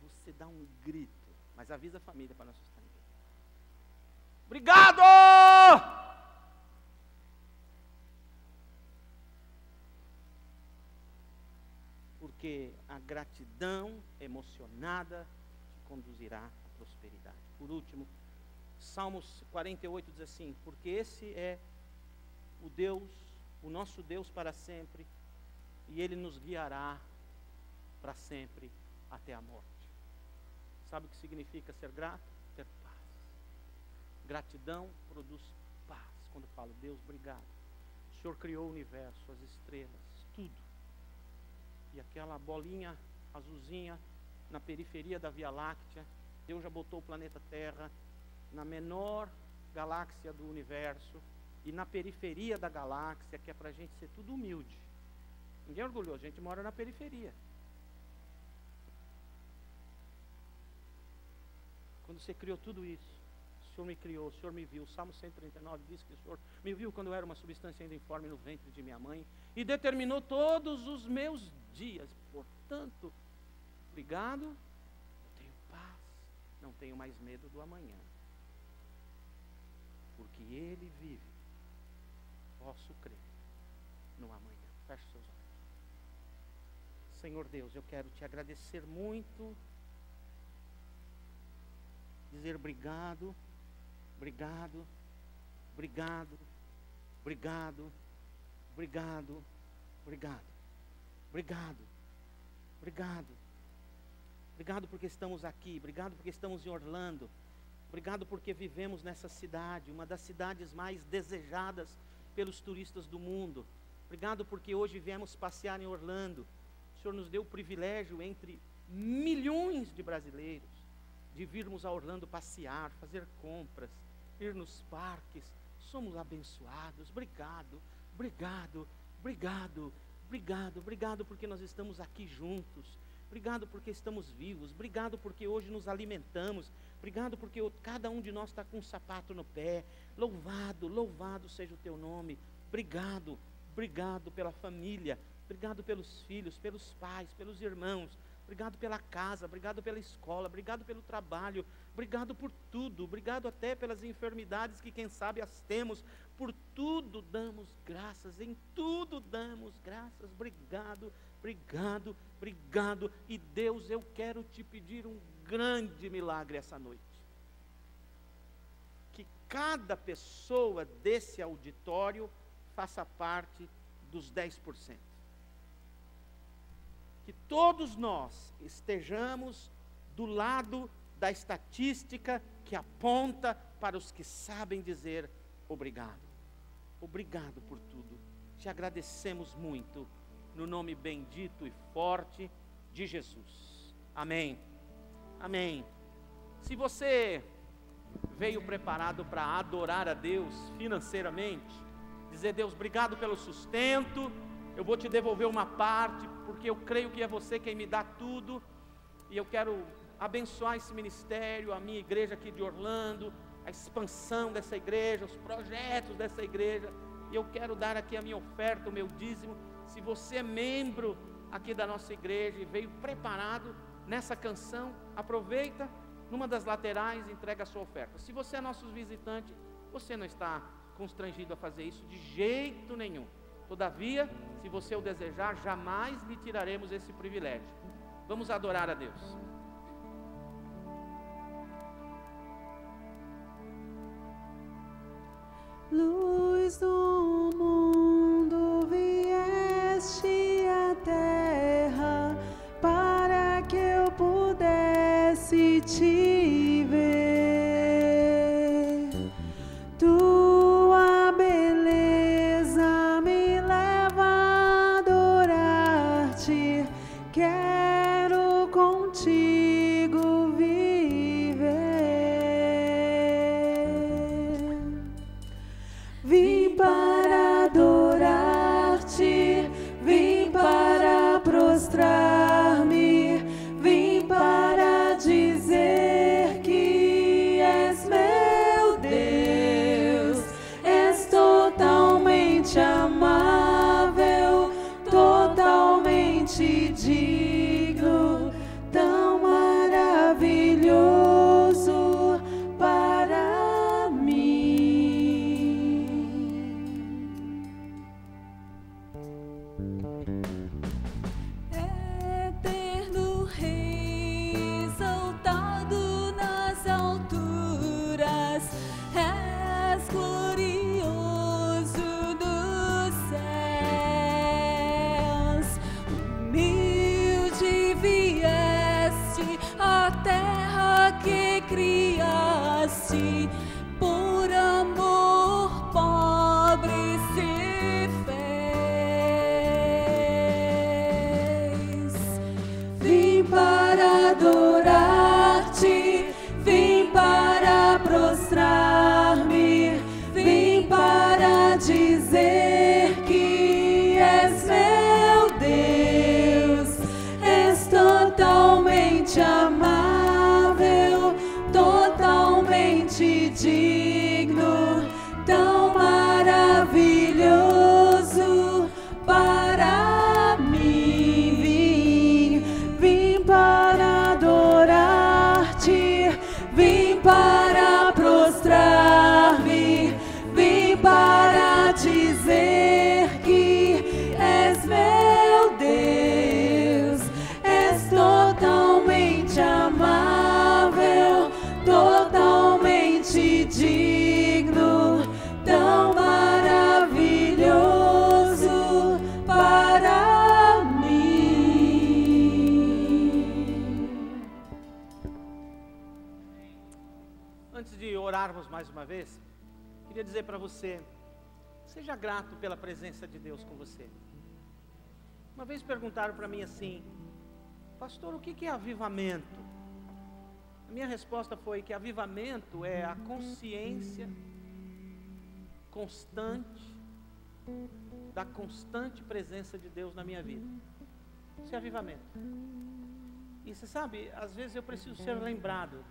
você dá um grito, mas avisa a família para não assustar ninguém. Obrigado! Porque a gratidão emocionada te conduzirá à prosperidade. Por último, Salmos 48 diz assim: Porque esse é o Deus, o nosso Deus para sempre, e Ele nos guiará para sempre até a morte. Sabe o que significa ser grato? Ter paz. Gratidão produz paz. Quando eu falo, Deus, obrigado. O Senhor criou o universo, as estrelas, tudo. E aquela bolinha azulzinha na periferia da Via Láctea, Deus já botou o planeta Terra na menor galáxia do universo e na periferia da galáxia, que é para a gente ser tudo humilde. Ninguém é orgulhoso, a gente mora na periferia. Quando você criou tudo isso, o Senhor me criou, o Senhor me viu. O Salmo 139 diz que o Senhor me viu quando eu era uma substância ainda informe no ventre de minha mãe e determinou todos os meus dias. Portanto, obrigado, eu tenho paz, não tenho mais medo do amanhã. Porque Ele vive posso crer no amanhã. Feche seus olhos. Senhor Deus, eu quero te agradecer muito, dizer obrigado, obrigado, obrigado, obrigado, obrigado, obrigado, obrigado, obrigado. Obrigado porque estamos aqui, obrigado porque estamos em Orlando, obrigado porque vivemos nessa cidade, uma das cidades mais desejadas pelos turistas do mundo. Obrigado porque hoje viemos passear em Orlando. O Senhor nos deu o privilégio entre milhões de brasileiros de virmos a Orlando passear, fazer compras, ir nos parques. Somos abençoados. Obrigado, obrigado, obrigado, obrigado, obrigado porque nós estamos aqui juntos. Obrigado porque estamos vivos. Obrigado porque hoje nos alimentamos. Obrigado porque cada um de nós está com um sapato no pé. Louvado, louvado seja o teu nome. Obrigado, obrigado pela família. Obrigado pelos filhos, pelos pais, pelos irmãos. Obrigado pela casa, obrigado pela escola, obrigado pelo trabalho, obrigado por tudo, obrigado até pelas enfermidades que quem sabe as temos. Por tudo damos graças, em tudo damos graças. Obrigado, obrigado, obrigado. E Deus, eu quero te pedir um grande milagre essa noite. Que cada pessoa desse auditório faça parte dos 10%. Que todos nós estejamos do lado da estatística que aponta para os que sabem dizer obrigado. Obrigado por tudo. Te agradecemos muito, no nome bendito e forte de Jesus. Amém. Amém. Se você veio preparado para adorar a Deus financeiramente, dizer Deus, obrigado pelo sustento, eu vou te devolver uma parte, porque eu creio que é você quem me dá tudo, e eu quero abençoar esse ministério, a minha igreja aqui de Orlando, a expansão dessa igreja, os projetos dessa igreja, e eu quero dar aqui a minha oferta, o meu dízimo. Se você é membro aqui da nossa igreja e veio preparado, nessa canção, aproveita, numa das laterais, entrega a sua oferta. Se você é nosso visitante, você não está constrangido a fazer isso de jeito nenhum. Todavia, se você o desejar, jamais lhe tiraremos esse privilégio. Vamos adorar a Deus. Luz do mundo vieste à terra pudesse te que vieste, a terra que criaste. Dizer para você: seja grato pela presença de Deus com você. Uma vez perguntaram para mim assim, pastor, o que é avivamento? A minha resposta foi que avivamento é a consciência constante da constante presença de Deus na minha vida. Isso é avivamento. E você sabe, às vezes eu preciso ser lembrado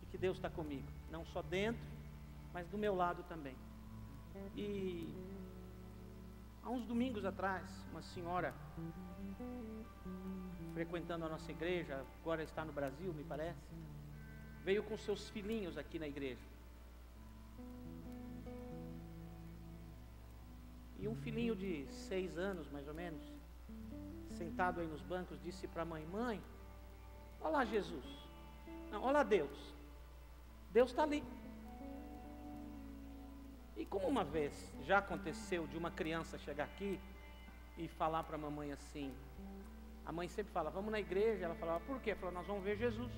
de que Deus está comigo, não só dentro, mas do meu lado também. E há uns domingos atrás, uma senhora frequentando a nossa igreja, agora está no Brasil, me parece, veio com seus filhinhos aqui na igreja. E um filhinho de seis anos, mais ou menos, sentado aí nos bancos, disse para a mãe: Mãe, olha lá Jesus. Não, olha lá Deus. Deus está ali. E como uma vez já aconteceu de uma criança chegar aqui e falar para a mamãe assim, a mãe sempre fala, vamos na igreja, ela falava, por quê? Falou, nós vamos ver Jesus.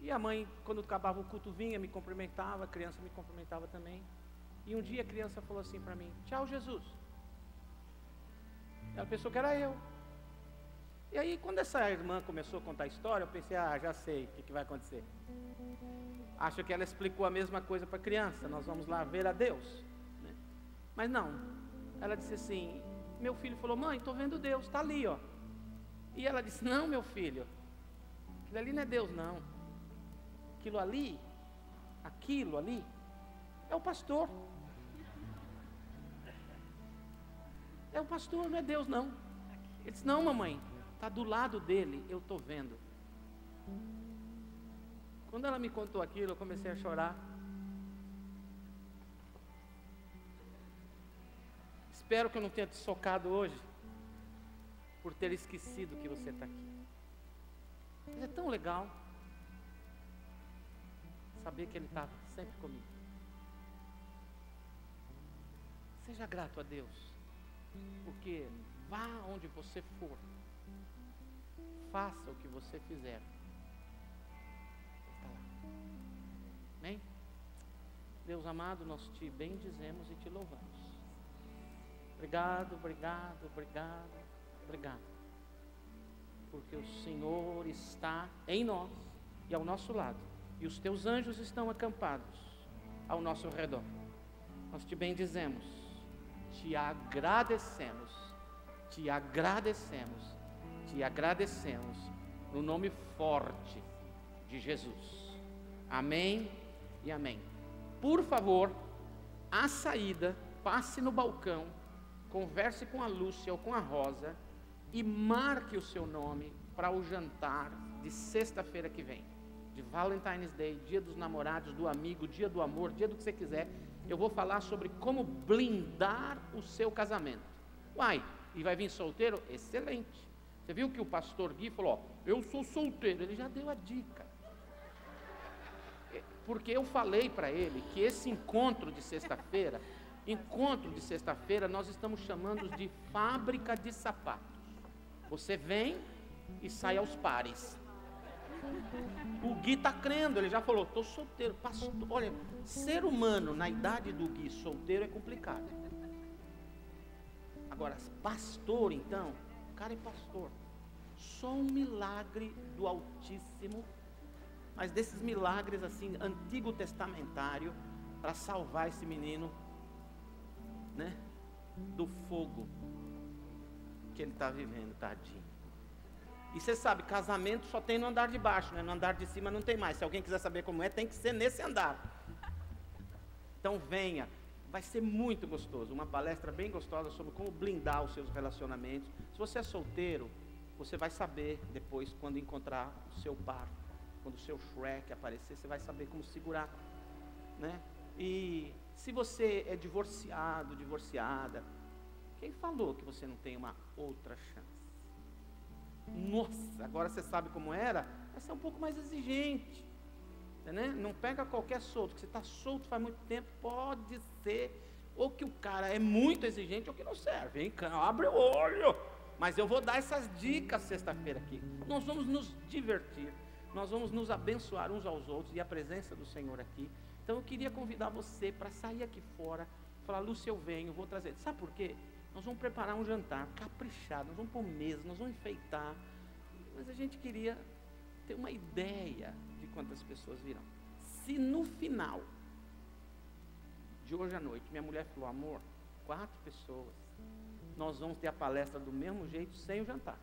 E a mãe, quando acabava o culto, vinha, me cumprimentava, a criança me cumprimentava também. E um dia a criança falou assim para mim, tchau Jesus. Ela pensou que era eu. E aí, quando essa irmã começou a contar a história, eu pensei, ah, já sei o que, que vai acontecer. Acho que ela explicou a mesma coisa para a criança, nós vamos lá ver a Deus. né? Mas não, ela disse assim, meu filho falou, mãe, estou vendo Deus, está ali, ó. E ela disse, não, meu filho, aquilo ali não é Deus, não. Aquilo ali, aquilo ali, é o pastor. É o pastor, não é Deus, não. Ele disse, não, mamãe, está do lado dele, eu estou vendo. Quando ela me contou aquilo, eu comecei a chorar. Espero que eu não tenha te socado hoje por ter esquecido que você está aqui. Mas é tão legal saber que Ele está sempre comigo. Seja grato a Deus, porque vá onde você for, faça o que você fizer. Amém? Deus amado, nós te bendizemos e te louvamos. Obrigado, obrigado, obrigado, obrigado. Porque o Senhor está em nós e ao nosso lado. E os teus anjos estão acampados ao nosso redor. Nós te bendizemos, te agradecemos, te agradecemos, te agradecemos no nome forte de Jesus. Amém e amém. Por favor, à saída, passe no balcão, converse com a Lúcia ou com a Rosa e marque o seu nome para o jantar de sexta-feira que vem. De Valentine's Day, dia dos namorados, do amigo, dia do amor, dia do que você quiser. Eu vou falar sobre como blindar o seu casamento. Uai, e vai vir solteiro? Excelente. Você viu que o pastor Gui falou: ó, Eu sou solteiro. Ele já deu a dica. Porque eu falei para ele que esse encontro de sexta-feira, encontro de sexta-feira, nós estamos chamando de fábrica de sapatos. Você vem e sai aos pares. O Gui tá crendo, ele já falou, tô solteiro, pastor. Olha, ser humano na idade do Gui solteiro é complicado. Agora, pastor, então, o cara é pastor. Só um milagre do Altíssimo, mas desses milagres assim, antigo testamentário, para salvar esse menino, né, do fogo que ele está vivendo, tadinho. E você sabe, casamento só tem no andar de baixo, né? no andar de cima não tem mais. Se alguém quiser saber como é, tem que ser nesse andar. Então venha, vai ser muito gostoso. Uma palestra bem gostosa sobre como blindar os seus relacionamentos. Se você é solteiro, você vai saber depois, quando encontrar o seu par, quando o seu Shrek aparecer, você vai saber como segurar. Né? E se você é divorciado, divorciada, quem falou que você não tem uma outra chance? Nossa, agora você sabe como era? Vai ser um pouco mais exigente. Né? Não pega qualquer solto, que você está solto faz muito tempo, pode ser ou que o cara é muito exigente ou que não serve. Hein? Abre o olho. Mas eu vou dar essas dicas sexta-feira aqui. Nós vamos nos divertir, nós vamos nos abençoar uns aos outros e a presença do Senhor aqui. Então eu queria convidar você para sair aqui fora, falar, Lúcia, eu venho, vou trazer. Sabe por quê? Nós vamos preparar um jantar caprichado, nós vamos pôr mesa, nós vamos enfeitar. Mas a gente queria ter uma ideia de quantas pessoas virão. Se no final de hoje à noite minha mulher falou, amor, quatro pessoas, nós vamos ter a palestra do mesmo jeito sem o jantar.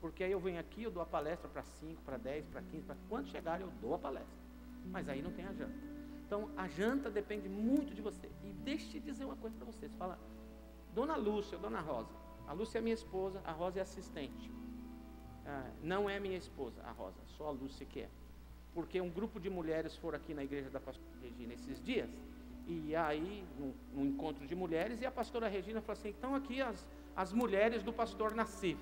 Porque aí eu venho aqui, eu dou a palestra para 5, para 10, para 15, para quando chegar eu dou a palestra. Mas aí não tem a janta. Então a janta depende muito de você. E deixe eu dizer uma coisa para vocês. Fala, Dona Lúcia, Dona Rosa. A Lúcia é minha esposa, a Rosa é assistente. Ah, não é minha esposa, a Rosa, só a Lúcia que é. Porque um grupo de mulheres foram aqui na igreja da pastora Regina esses dias e aí, num, encontro de mulheres, e a pastora Regina falou assim: então aqui as, as mulheres do pastor Nassif.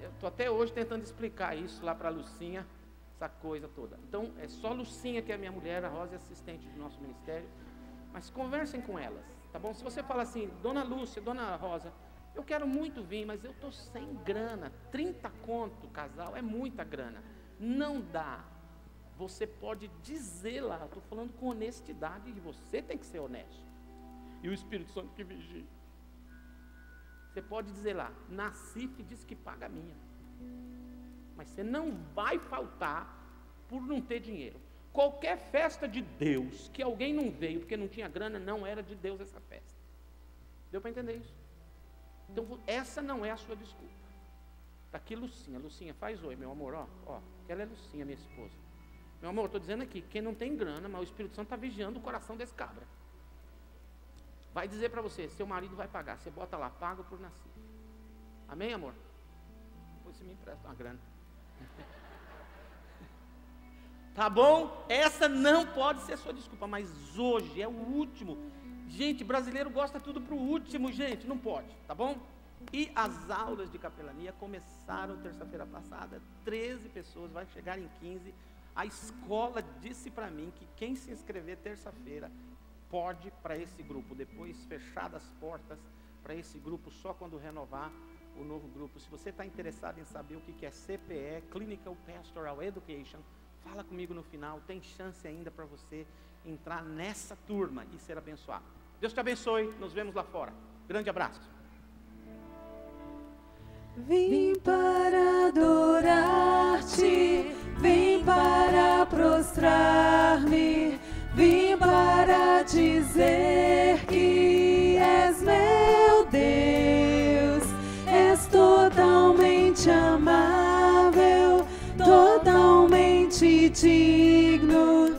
Eu estou até hoje tentando explicar isso lá para a Lucinha, essa coisa toda. Então, é só Lucinha que é minha mulher, a Rosa é assistente do nosso ministério. Mas conversem com elas, tá bom? Se você fala assim, Dona Lúcia, Dona Rosa, eu quero muito vir, mas eu estou sem grana. 30 conto casal é muita grana. Não dá você pode dizer lá, estou falando com honestidade e você tem que ser honesto. E o Espírito Santo que vigia. Você pode dizer lá, Nacife diz que paga a minha. Mas você não vai faltar por não ter dinheiro. Qualquer festa de Deus que alguém não veio porque não tinha grana, não era de Deus essa festa. Deu para entender isso? Então, essa não é a sua desculpa. Está aqui Lucinha. Lucinha, faz oi, meu amor. Ó, ó, ela é Lucinha, minha esposa. Meu amor, estou dizendo aqui, quem não tem grana, mas o Espírito Santo está vigiando o coração desse cabra. Vai dizer para você, seu marido vai pagar. Você bota lá, pago por nascer. Amém, amor? Depois você me empresta uma grana. tá bom? Essa não pode ser sua desculpa, mas hoje é o último. Gente, brasileiro gosta tudo para o último, gente, não pode, tá bom? E as aulas de capelania começaram terça-feira passada, 13 pessoas, vai chegar em 15 a escola disse para mim que quem se inscrever terça-feira pode para esse grupo. Depois, fechadas as portas para esse grupo, só quando renovar o novo grupo. Se você está interessado em saber o que é CPE, Clinical Pastoral Education, fala comigo no final. Tem chance ainda para você entrar nessa turma e ser abençoado. Deus te abençoe. Nos vemos lá fora. Grande abraço. Vim para adorar-te, vim para prostrar-me, vim para dizer que és meu Deus, és totalmente amável, totalmente digno,